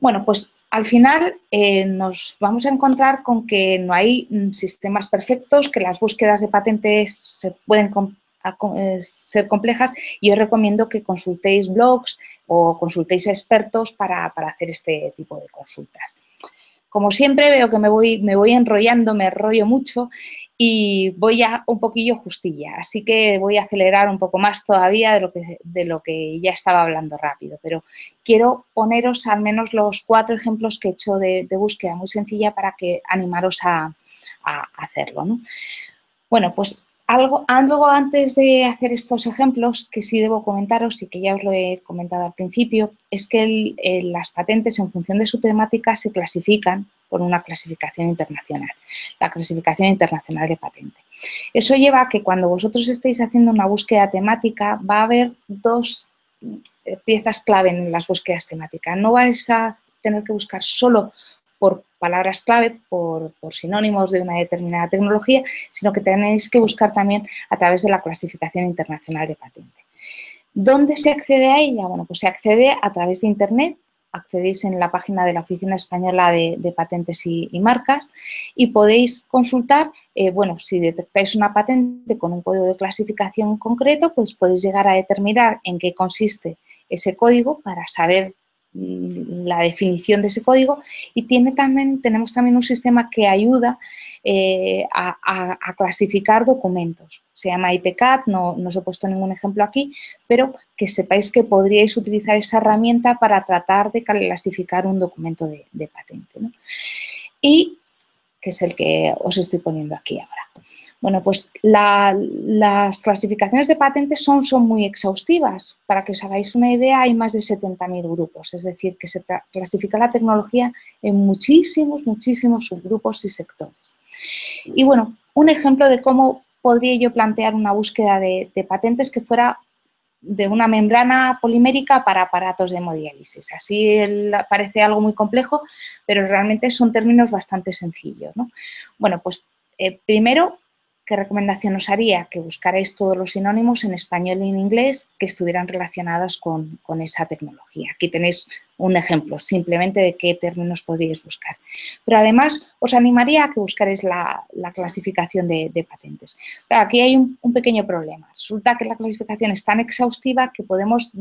Bueno, pues al final eh, nos vamos a encontrar con que no hay mm, sistemas perfectos, que las búsquedas de patentes se pueden eh, ser complejas y os recomiendo que consultéis blogs o consultéis expertos para, para, hacer este tipo de consultas. Como siempre veo que me voy, me voy enrollando, me enrollo mucho y voy ya un poquillo justilla, así que voy a acelerar un poco más todavía de lo que, ya estaba hablando rápido, pero quiero poneros al menos los cuatro ejemplos que he hecho de, búsqueda muy sencilla para que animaros a, hacerlo. Bueno, pues algo antes de hacer estos ejemplos que sí debo comentaros y que ya os lo he comentado al principio, es que las patentes en función de su temática se clasifican por una clasificación internacional, la clasificación internacional de patente. Eso lleva a que cuando vosotros estéis haciendo una búsqueda temática va a haber dos eh, piezas clave en las búsquedas temáticas. No vais a tener que buscar solo por palabras clave, por, sinónimos de una determinada tecnología, sino que tenéis que buscar también a través de la clasificación internacional de patente. ¿Dónde se accede a ella? Bueno, pues se accede a través de Internet, accedéis en la página de la Oficina Española de, Patentes y, Marcas y podéis consultar, eh, bueno, si detectáis una patente con un código de clasificación concreto, pues podéis llegar a determinar en qué consiste ese código para saber la definición de ese código y tiene también, tenemos también un sistema que ayuda eh, a, clasificar documentos. Se llama IPCAT, no, no os he puesto ningún ejemplo aquí, pero que sepáis que podríais utilizar esa herramienta para tratar de clasificar un documento de, patente. Y que es el que os estoy poniendo aquí ahora. Bueno, pues las clasificaciones de patentes son, muy exhaustivas. Para que os hagáis una idea, hay más de 70.000 grupos, es decir, que se clasifica la tecnología en muchísimos, muchísimos subgrupos y sectores. Y bueno, un ejemplo de cómo podría yo plantear una búsqueda de, patentes que fuera de una membrana polimérica para aparatos de hemodiálisis. Así parece algo muy complejo, pero realmente son términos bastante sencillos. Bueno, pues eh, primero ¿qué recomendación os haría? Que buscarais todos los sinónimos en español y en inglés que estuvieran relacionados con, esa tecnología. Aquí tenéis un ejemplo simplemente de qué términos podríais buscar. Pero además os animaría a que buscarais la, clasificación de, patentes. Pero aquí hay un, pequeño problema. Resulta que la clasificación es tan exhaustiva que podemos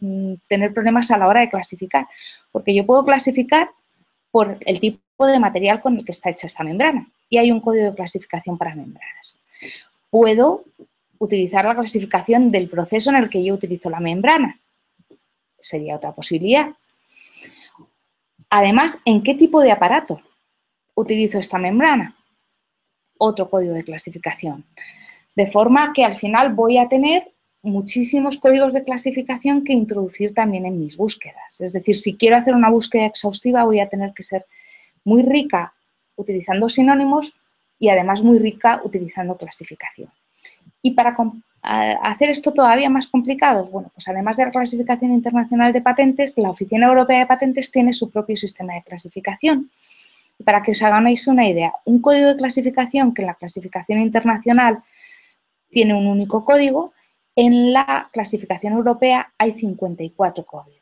mm, tener problemas a la hora de clasificar. Porque yo puedo clasificar por el tipo de material con el que está hecha esta membrana y hay un código de clasificación para membranas. Puedo utilizar la clasificación del proceso en el que yo utilizo la membrana. Sería otra posibilidad. Además, ¿en qué tipo de aparato utilizo esta membrana? Otro código de clasificación. De forma que al final voy a tener muchísimos códigos de clasificación que introducir también en mis búsquedas. Es decir, si quiero hacer una búsqueda exhaustiva voy a tener que ser muy rica utilizando sinónimos y además muy rica utilizando clasificación. Y para hacer esto todavía más complicado, bueno, pues además de la clasificación internacional de patentes, la Oficina Europea de Patentes tiene su propio sistema de clasificación. para que os hagáis una idea, un código de clasificación que en la clasificación internacional tiene un único código, en la clasificación europea hay 54 códigos.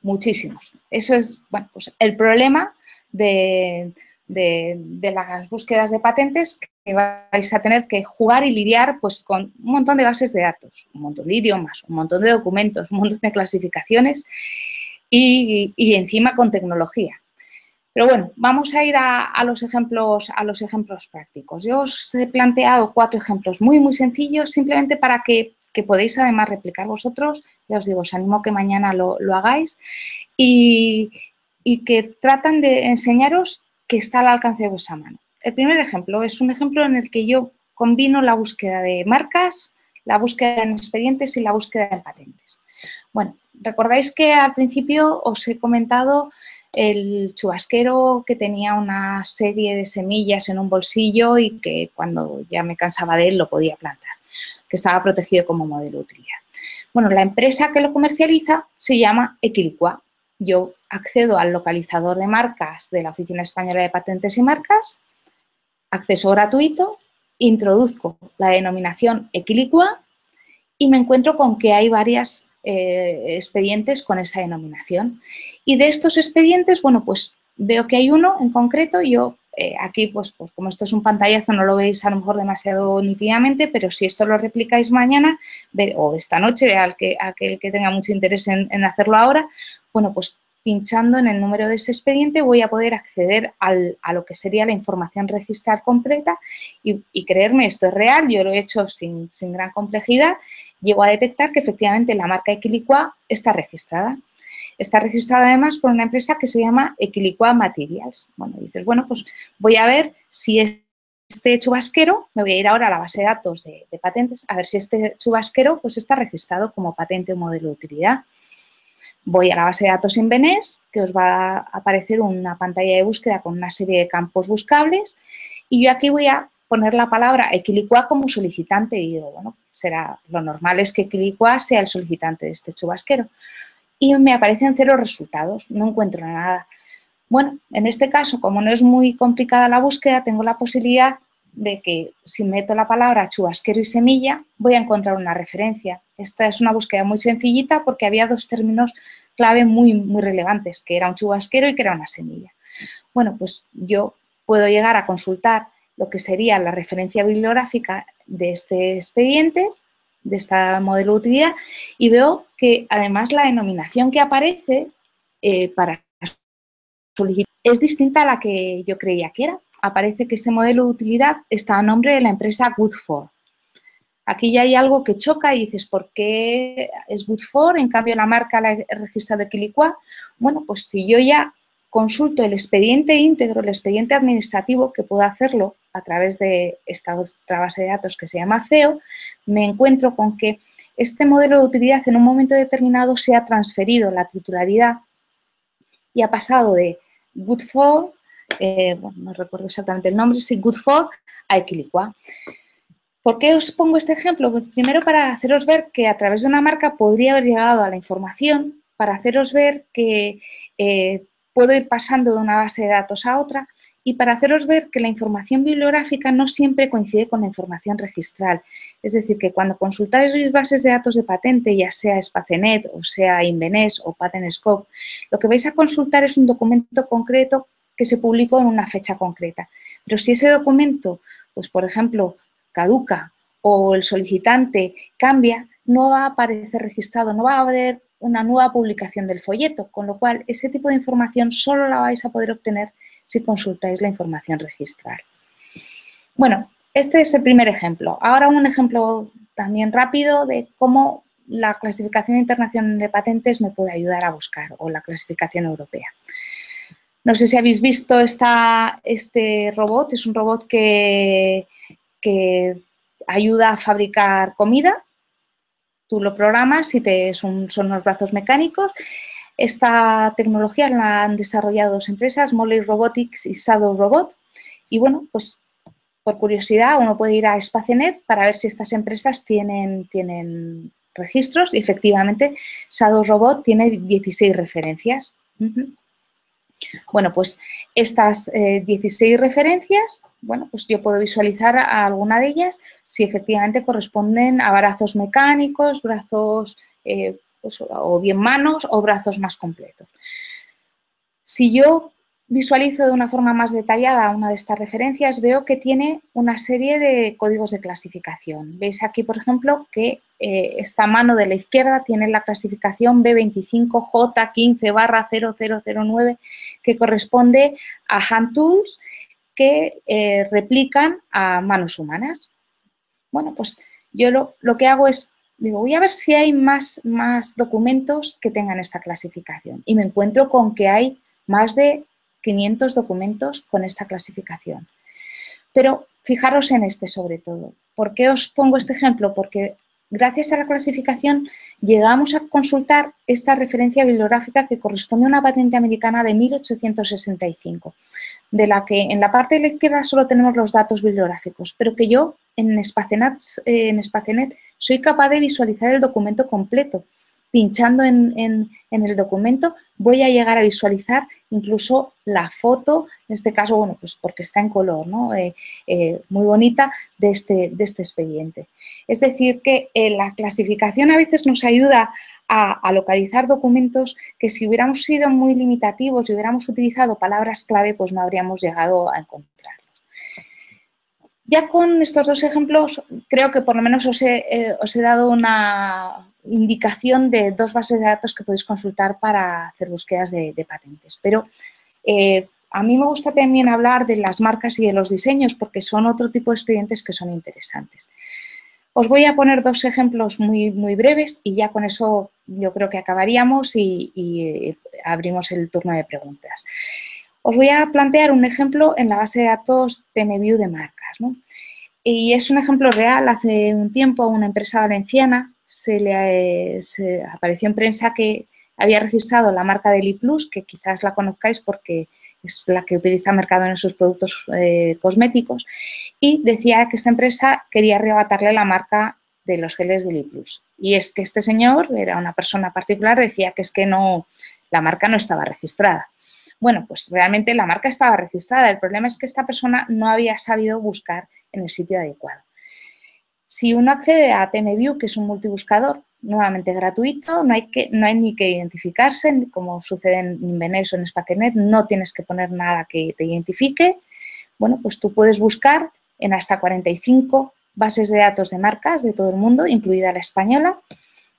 Muchísimos. Eso es, bueno, pues el problema de, las búsquedas de patentes que vais a tener que jugar y lidiar pues, con un montón de bases de datos, un montón de idiomas, un montón de documentos, un montón de clasificaciones y, encima con tecnología. Pero bueno, vamos a ir a, los ejemplos, a los ejemplos prácticos. Yo os he planteado cuatro ejemplos muy, muy sencillos, simplemente para que, podáis además replicar vosotros. Ya os digo, os animo a que mañana lo, lo hagáis. Y, y que tratan de enseñaros que está al alcance de vuestra mano. El primer ejemplo es un ejemplo en el que yo combino la búsqueda de marcas, la búsqueda en expedientes y la búsqueda en patentes. Bueno, recordáis que al principio os he comentado el chubasquero que tenía una serie de semillas en un bolsillo y que cuando ya me cansaba de él lo podía plantar, que estaba protegido como modelo de utilidad. Bueno, la empresa que lo comercializa se llama Equilicua yo accedo al localizador de marcas de la Oficina Española de Patentes y Marcas, acceso gratuito, introduzco la denominación Equilicua y me encuentro con que hay varios eh, expedientes con esa denominación. Y de estos expedientes, bueno, pues veo que hay uno en concreto, yo eh, aquí, pues, pues, como esto es un pantallazo, no lo veis a lo mejor demasiado nítidamente, pero si esto lo replicáis mañana o esta noche, al que, aquel que tenga mucho interés en, hacerlo ahora, bueno, pues pinchando en el número de ese expediente voy a poder acceder a lo que sería la información registrar completa y, creerme, esto es real, yo lo he hecho sin, sin gran complejidad, llego a detectar que efectivamente la marca Equilicua está registrada. Está registrada además por una empresa que se llama Equilicua Materials. Bueno, dices, bueno, pues voy a ver si este chubasquero, me voy a ir ahora a la base de datos de, patentes, a ver si este chubasquero pues está registrado como patente o modelo de utilidad. Voy a la base de datos Invenes, que os va a aparecer una pantalla de búsqueda con una serie de campos buscables y yo aquí voy a poner la palabra equilicua como solicitante y digo, bueno, será, lo normal es que equilicua sea el solicitante de este chubasquero. Y me aparecen cero resultados, no encuentro nada. Bueno, en este caso, como no es muy complicada la búsqueda, tengo la posibilidad de que si meto la palabra chubasquero y semilla, voy a encontrar una referencia. Esta es una búsqueda muy sencillita porque había dos términos clave muy, muy relevantes, que era un chubasquero y que era una semilla. Bueno, pues yo puedo llegar a consultar lo que sería la referencia bibliográfica de este expediente, de esta modelo de utilidad, y veo que además la denominación que aparece eh, para solicitar es distinta a la que yo creía que era aparece que este modelo de utilidad está a nombre de la empresa Good For. Aquí ya hay algo que choca y dices, ¿por qué es Good For? En cambio, la marca la he registrado de Quilicua. Bueno, pues si yo ya consulto el expediente íntegro, el expediente administrativo, que puedo hacerlo a través de esta otra base de datos que se llama CEO, me encuentro con que este modelo de utilidad en un momento determinado se ha transferido la titularidad y ha pasado de Good For eh, no recuerdo exactamente el nombre, sí, Good For, a Equilicua. ¿Por qué os pongo este ejemplo? Pues primero para haceros ver que a través de una marca podría haber llegado a la información, para haceros ver que eh, puedo ir pasando de una base de datos a otra y para haceros ver que la información bibliográfica no siempre coincide con la información registral. Es decir, que cuando consultáis bases de datos de patente, ya sea Spacenet o sea Invenes o PatentScope, lo que vais a consultar es un documento concreto que se publicó en una fecha concreta. Pero si ese documento, pues por ejemplo, caduca o el solicitante cambia, no va a aparecer registrado, no va a haber una nueva publicación del folleto, con lo cual ese tipo de información solo la vais a poder obtener si consultáis la información registral. Bueno, este es el primer ejemplo. Ahora un ejemplo también rápido de cómo la clasificación internacional de patentes me puede ayudar a buscar o la clasificación europea. No sé si habéis visto este robot, es un robot que, ayuda a fabricar comida. Tú lo programas y te, son, unos brazos mecánicos. Esta tecnología la han desarrollado dos empresas, Molly Robotics y Shadow Robot. Y bueno, pues por curiosidad uno puede ir a Spacenet para ver si estas empresas tienen, tienen registros y efectivamente Shadow Robot tiene 16 referencias. Bueno, pues estas 16 eh, referencias, bueno, pues yo puedo visualizar a alguna de ellas si efectivamente corresponden a brazos mecánicos, brazos eh, pues, o bien manos o brazos más completos. Si yo visualizo de una forma más detallada una de estas referencias, veo que tiene una serie de códigos de clasificación. Veis aquí, por ejemplo, que eh, esta mano de la izquierda tiene la clasificación B25J15-0009 que corresponde a hand tools que eh, replican a manos humanas. Bueno, pues yo lo, lo, que hago es, digo, voy a ver si hay más, más documentos que tengan esta clasificación y me encuentro con que hay más de 500 documentos con esta clasificación. Pero fijaros en este sobre todo. ¿Por qué os pongo este ejemplo? Porque gracias a la clasificación llegamos a consultar esta referencia bibliográfica que corresponde a una patente americana de 1865, de la que en la parte de la izquierda solo tenemos los datos bibliográficos, pero que yo en Spacenet, en Spacenet soy capaz de visualizar el documento completo pinchando en, el documento voy a llegar a visualizar incluso la foto, en este caso, bueno, pues porque está en color, ¿no? Eh, eh, muy bonita de este, de este expediente. Es decir, que eh, la clasificación a veces nos ayuda a, localizar documentos que si hubiéramos sido muy limitativos y hubiéramos utilizado palabras clave, pues no habríamos llegado a encontrarlos. Ya con estos dos ejemplos, creo que por lo menos os he dado una, indicación de dos bases de datos que podéis consultar para hacer búsquedas de, patentes. Pero eh, a mí me gusta también hablar de las marcas y de los diseños porque son otro tipo de expedientes que son interesantes. Os voy a poner dos ejemplos muy, muy breves y ya con eso yo creo que acabaríamos y, eh, abrimos el turno de preguntas. Os voy a plantear un ejemplo en la base de datos TMView de marcas. Y es un ejemplo real. Hace un tiempo una empresa valenciana se le apareció en prensa que había registrado la marca del iPlus, que quizás la conozcáis porque es la que utiliza Mercado en sus productos eh, cosméticos, y decía que esta empresa quería arrebatarle la marca de los geles de Liplus. Y es que este señor, era una persona particular, decía que es que no, la marca no estaba registrada. Bueno, pues realmente la marca estaba registrada. El problema es que esta persona no había sabido buscar en el sitio adecuado. Si uno accede a TMView, que es un multibuscador nuevamente gratuito, no hay, que, no hay ni que identificarse, como sucede en Invenex o en Spacenet, no tienes que poner nada que te identifique. Bueno, pues tú puedes buscar en hasta 45 bases de datos de marcas de todo el mundo, incluida la española,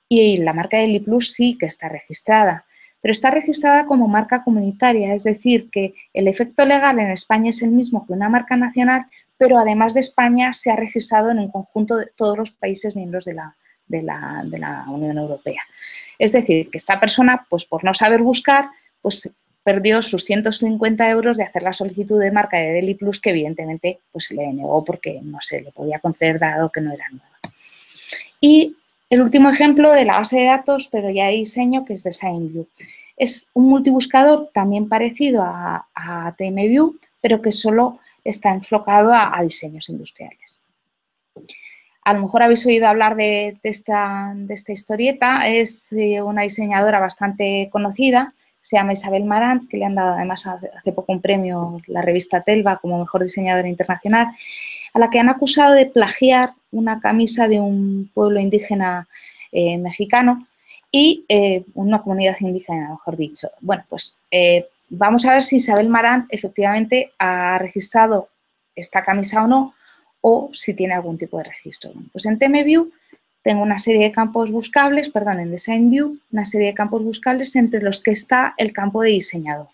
y la marca de Liplus sí que está registrada, pero está registrada como marca comunitaria, es decir, que el efecto legal en España es el mismo que una marca nacional, pero además de España se ha registrado en un conjunto de todos los países miembros de la, Unión Europea. Es decir, que esta persona, pues por no saber buscar, pues perdió sus 150 euros de hacer la solicitud de marca de Deli Plus, que evidentemente pues, se le negó porque no se le podía conceder dado que no era nueva. Y el último ejemplo de la base de datos, pero ya de diseño, que es DesignView. Es un multibuscador también parecido a, a TMView, pero que solo está enfocado a, diseños industriales. A lo mejor habéis oído hablar de, esta, de esta, historieta, es una diseñadora bastante conocida, se llama Isabel Marant, que le han dado además hace poco un premio la revista Telva como mejor diseñadora internacional, a la que han acusado de plagiar una camisa de un pueblo indígena eh, mexicano y eh, una comunidad indígena, mejor dicho. Bueno, pues eh, vamos a ver si Isabel Marant efectivamente ha registrado esta camisa o no, o si tiene algún tipo de registro. pues en TMView tengo una serie de campos buscables, perdón, en Design View, una serie de campos buscables entre los que está el campo de diseñador.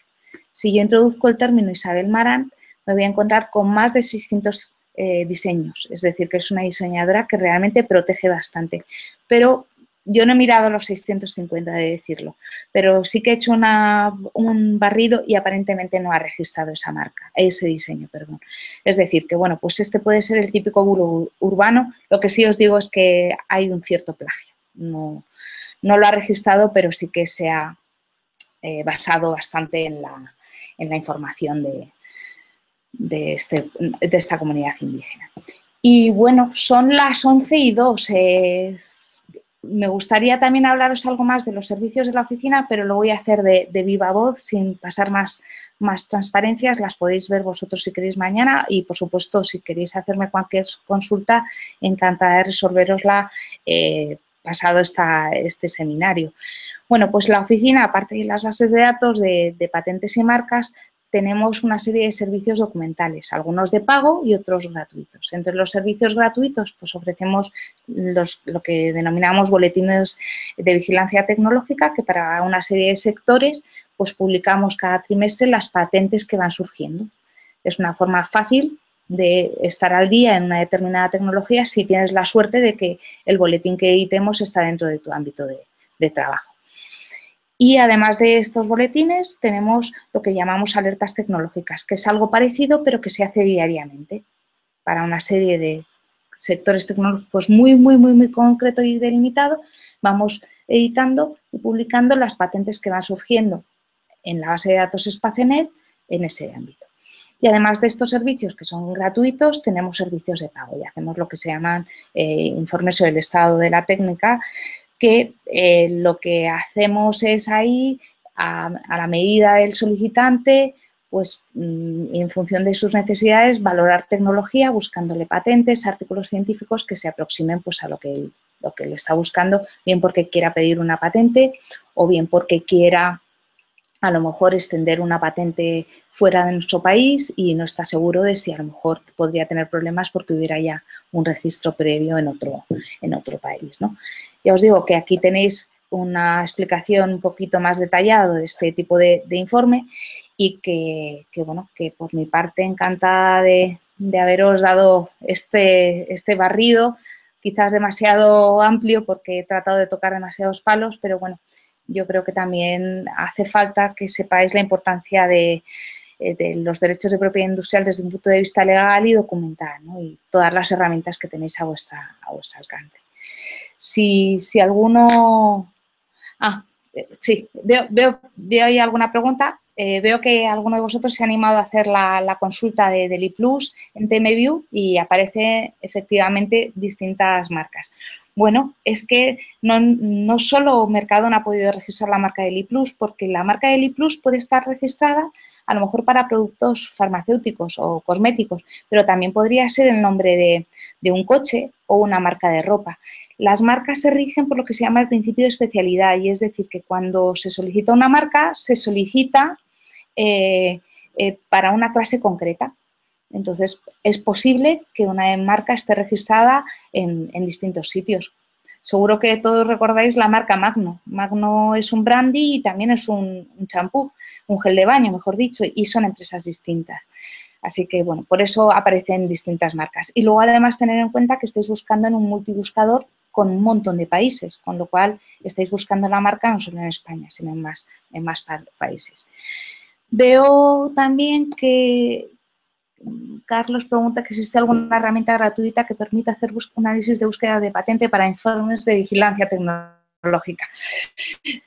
Si yo introduzco el término Isabel Marant, me voy a encontrar con más de 600 eh, diseños, es decir, que es una diseñadora que realmente protege bastante. Pero yo no he mirado los 650 de decirlo, pero sí que he hecho un barrido y aparentemente no ha registrado esa marca, ese diseño, perdón. Es decir, que bueno, pues este puede ser el típico bulo urbano. Lo que sí os digo es que hay un cierto plagio. No, lo ha registrado, pero sí que se ha eh, basado bastante en la, información de, este, de, esta comunidad indígena. Y bueno, son las 11 y 2 me gustaría también hablaros algo más de los servicios de la oficina, pero lo voy a hacer de, viva voz, sin pasar más, más transparencias. Las podéis ver vosotros si queréis mañana y, por supuesto, si queréis hacerme cualquier consulta, encantada de resolverosla eh, pasado esta, este seminario. Bueno, pues la oficina, aparte de las bases de datos de patentes y marcas, tenemos una serie de servicios documentales, algunos de pago y otros gratuitos. Entre los servicios gratuitos, pues ofrecemos lo que denominamos boletines de vigilancia tecnológica, que para una serie de sectores, pues publicamos cada trimestre las patentes que van surgiendo. Es una forma fácil de estar al día en una determinada tecnología si tienes la suerte de que el boletín que editemos está dentro de tu ámbito de trabajo. Y además de estos boletines tenemos lo que llamamos alertas tecnológicas, que es algo parecido pero que se hace diariamente para una serie de sectores tecnológicos muy, muy, muy, muy concreto y delimitado. Vamos editando y publicando las patentes que van surgiendo en la base de datos Spacenet en ese ámbito. Y además de estos servicios que son gratuitos, tenemos servicios de pago y hacemos lo que se llaman eh, informes sobre el estado de la técnica, que eh, lo que hacemos es ahí, a, la medida del solicitante, pues mm, en función de sus necesidades, valorar tecnología buscándole patentes, artículos científicos que se aproximen pues, a lo que, él, lo que él está buscando, bien porque quiera pedir una patente o bien porque quiera a lo mejor extender una patente fuera de nuestro país y no está seguro de si a lo mejor podría tener problemas porque hubiera ya un registro previo en otro, en otro país. ¿no? Ya os digo que aquí tenéis una explicación un poquito más detallada de este tipo de, informe y que, bueno, que por mi parte encantada de, haberos dado este, este barrido, quizás demasiado amplio porque he tratado de tocar demasiados palos, pero bueno, yo creo que también hace falta que sepáis la importancia de, eh, los derechos de propiedad industrial desde un punto de vista legal y documental y todas las herramientas que tenéis a, vuestra, a vuestro alcance. Si, alguno... Ah, eh, sí, veo, veo, veo ahí alguna pregunta. eh, veo que alguno de vosotros se ha animado a hacer la, consulta de Deli Plus en TMView y aparece efectivamente distintas marcas. Bueno, es que no, no solo Mercadona ha podido registrar la marca Deli Plus, porque la marca Deli Plus puede estar registrada a lo mejor para productos farmacéuticos o cosméticos, pero también podría ser el nombre de, un coche o una marca de ropa. Las marcas se rigen por lo que se llama el principio de especialidad y es decir, que cuando se solicita una marca, se solicita eh, eh, para una clase concreta. Entonces, es posible que una marca esté registrada en, distintos sitios. Seguro que todos recordáis la marca Magno. Magno es un brandy y también es un champú, un, gel de baño, mejor dicho, y son empresas distintas. Así que, bueno, por eso aparecen distintas marcas. Y luego, además, tener en cuenta que estáis buscando en un multibuscador con un montón de países, con lo cual estáis buscando la marca no solo en España, sino en más, en más países. Veo también que Carlos pregunta que existe alguna herramienta gratuita que permita hacer un análisis de búsqueda de patente para informes de vigilancia tecnológica.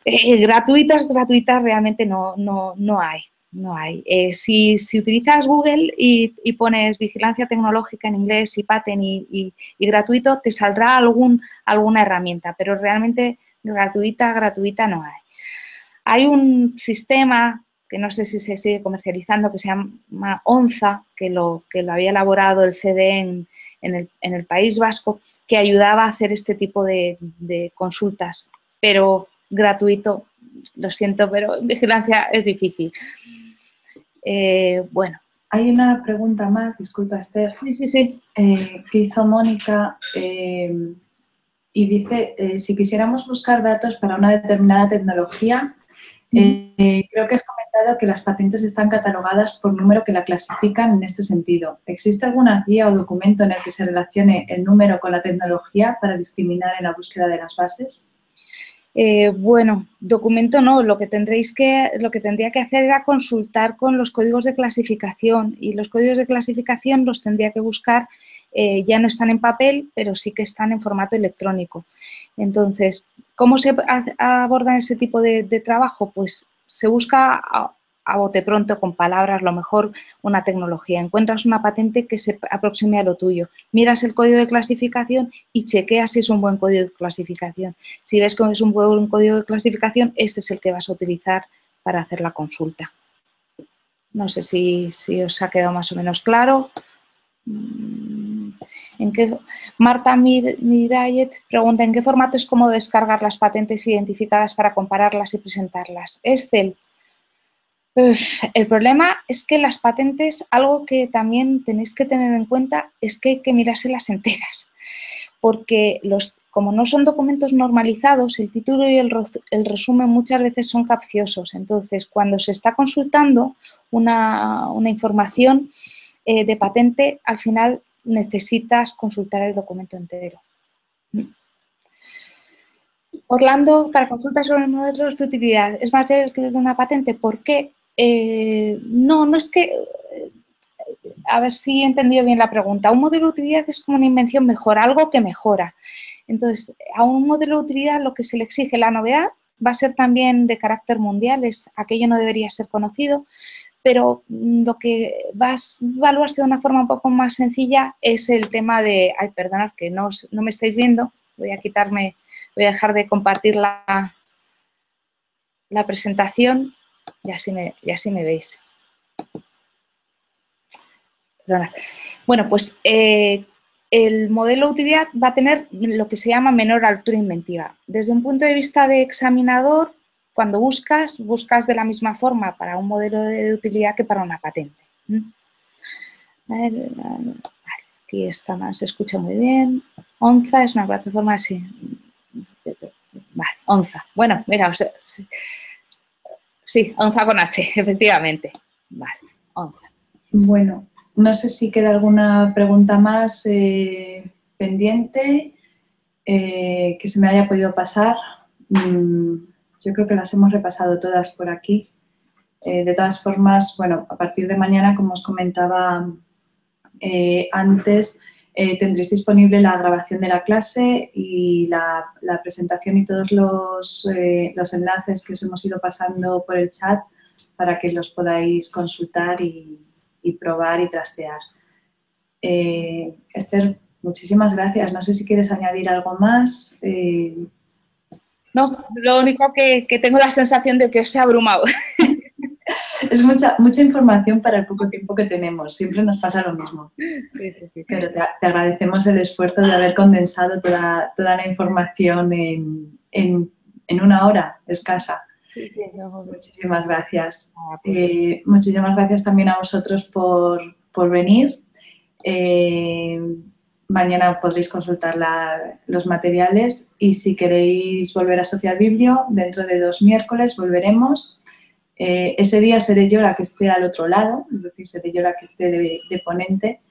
Eh, gratuitas, gratuitas realmente no, no, hay. No hay. Eh, si, utilizas Google y, pones vigilancia tecnológica en inglés y patent y, y, gratuito, te saldrá algún, alguna herramienta, pero realmente gratuita, gratuita no hay. Hay un sistema que no sé si se sigue comercializando, que se llama ONZA, que lo, que lo había elaborado el CD en, el, País Vasco, que ayudaba a hacer este tipo de, consultas, pero gratuito, lo siento, pero vigilancia es difícil. Eh, bueno. Hay una pregunta más, disculpa Esther, sí, sí, sí. Eh, que hizo Mónica eh, y dice, si quisiéramos buscar datos para una determinada tecnología, eh, creo que has comentado que las patentes están catalogadas por número que la clasifican en este sentido. ¿Existe alguna guía o documento en el que se relacione el número con la tecnología para discriminar en la búsqueda de las bases? Eh, bueno, documento no, lo que tendréis que, lo que tendría que hacer era consultar con los códigos de clasificación y los códigos de clasificación los tendría que buscar, eh, ya no están en papel, pero sí que están en formato electrónico. Entonces, ¿Cómo se aborda ese tipo de, trabajo? Pues se busca a, bote pronto, con palabras, lo mejor una tecnología. Encuentras una patente que se aproxime a lo tuyo. Miras el código de clasificación y chequeas si es un buen código de clasificación. Si ves que es un buen código de clasificación, este es el que vas a utilizar para hacer la consulta. No sé si, si os ha quedado más o menos claro. ¿En qué, Marta Mirayet pregunta, ¿en qué formato es cómodo descargar las patentes identificadas para compararlas y presentarlas? Excel. el problema es que las patentes, algo que también tenéis que tener en cuenta es que hay que mirárselas enteras, porque los, como no son documentos normalizados, el título y el, resumen muchas veces son capciosos. Entonces, cuando se está consultando una, información eh, de patente, al final necesitas consultar el documento entero. Orlando, para consultas sobre modelos de utilidad, ¿es más que escribir una patente? ¿Por qué? Eh, no, no es que... Eh, a ver si he entendido bien la pregunta. Un modelo de utilidad es como una invención mejor, algo que mejora. Entonces, a un modelo de utilidad lo que se le exige la novedad va a ser también de carácter mundial, es, aquello no debería ser conocido, pero lo que va a evaluarse de una forma un poco más sencilla es el tema de, ay, perdonad que no, no me estáis viendo, voy a quitarme, voy a dejar de compartir la, la presentación y así me, me veis. Perdonad. Bueno, pues eh, el modelo de utilidad va a tener lo que se llama menor altura inventiva. Desde un punto de vista de examinador, cuando buscas, buscas de la misma forma para un modelo de utilidad que para una patente. Aquí está más, se escucha muy bien. Onza es una plataforma así. Vale, Onza. Bueno, mira, sí, Onza con H, efectivamente. Vale, Onza. Bueno, no sé si queda alguna pregunta más eh, pendiente eh, que se me haya podido pasar. Mm, yo creo que las hemos repasado todas por aquí. Eh, de todas formas, bueno, a partir de mañana, como os comentaba eh, antes, eh, tendréis disponible la grabación de la clase y la, presentación y todos los, los, enlaces que os hemos ido pasando por el chat para que los podáis consultar y, probar y trastear. Eh, Esther, muchísimas gracias. No sé si quieres añadir algo más. No, lo único que, tengo la sensación de que os he abrumado. es mucha, mucha información para el poco tiempo que tenemos. Siempre nos pasa lo mismo. Sí, sí, sí. Pero te, agradecemos el esfuerzo de haber condensado toda, toda la información en, en, una hora escasa. Sí, sí, Muchísimas gracias. Ah, pues eh, muchísimas gracias también a vosotros por, por venir. Eh, mañana podréis consultar los materiales y si queréis volver a Social Biblio, dentro de dos miércoles volveremos. Eh, ese día seré yo la que esté al otro lado, es decir, seré yo la que esté de, ponente.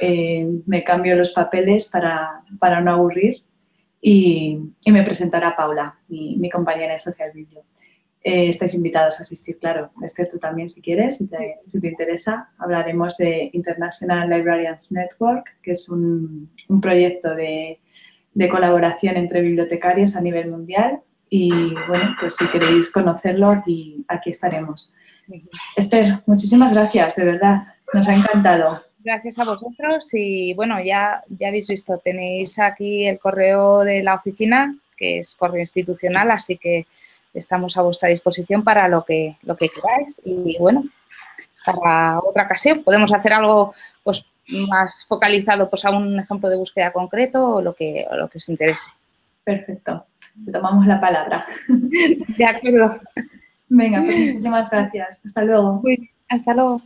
Eh, me cambio los papeles para, no aburrir y, me presentará Paula, mi, compañera de Social Biblio. Eh, estáis invitados a asistir, claro. Esther, tú también, si quieres, si te, interesa. Hablaremos de International Librarians Network, que es un, proyecto de, colaboración entre bibliotecarios a nivel mundial. Y bueno, pues si queréis conocerlo, aquí, aquí estaremos. Esther, muchísimas gracias, de verdad. Nos ha encantado. Gracias a vosotros y bueno, ya, ya habéis visto, tenéis aquí el correo de la oficina, que es correo institucional, así que estamos a vuestra disposición para lo que, lo que queráis y bueno, para otra ocasión podemos hacer algo pues más focalizado pues a un ejemplo de búsqueda concreto o lo que, lo que os interese. Perfecto, te tomamos la palabra. De acuerdo. Venga, pues muchísimas gracias. Hasta luego. hasta luego.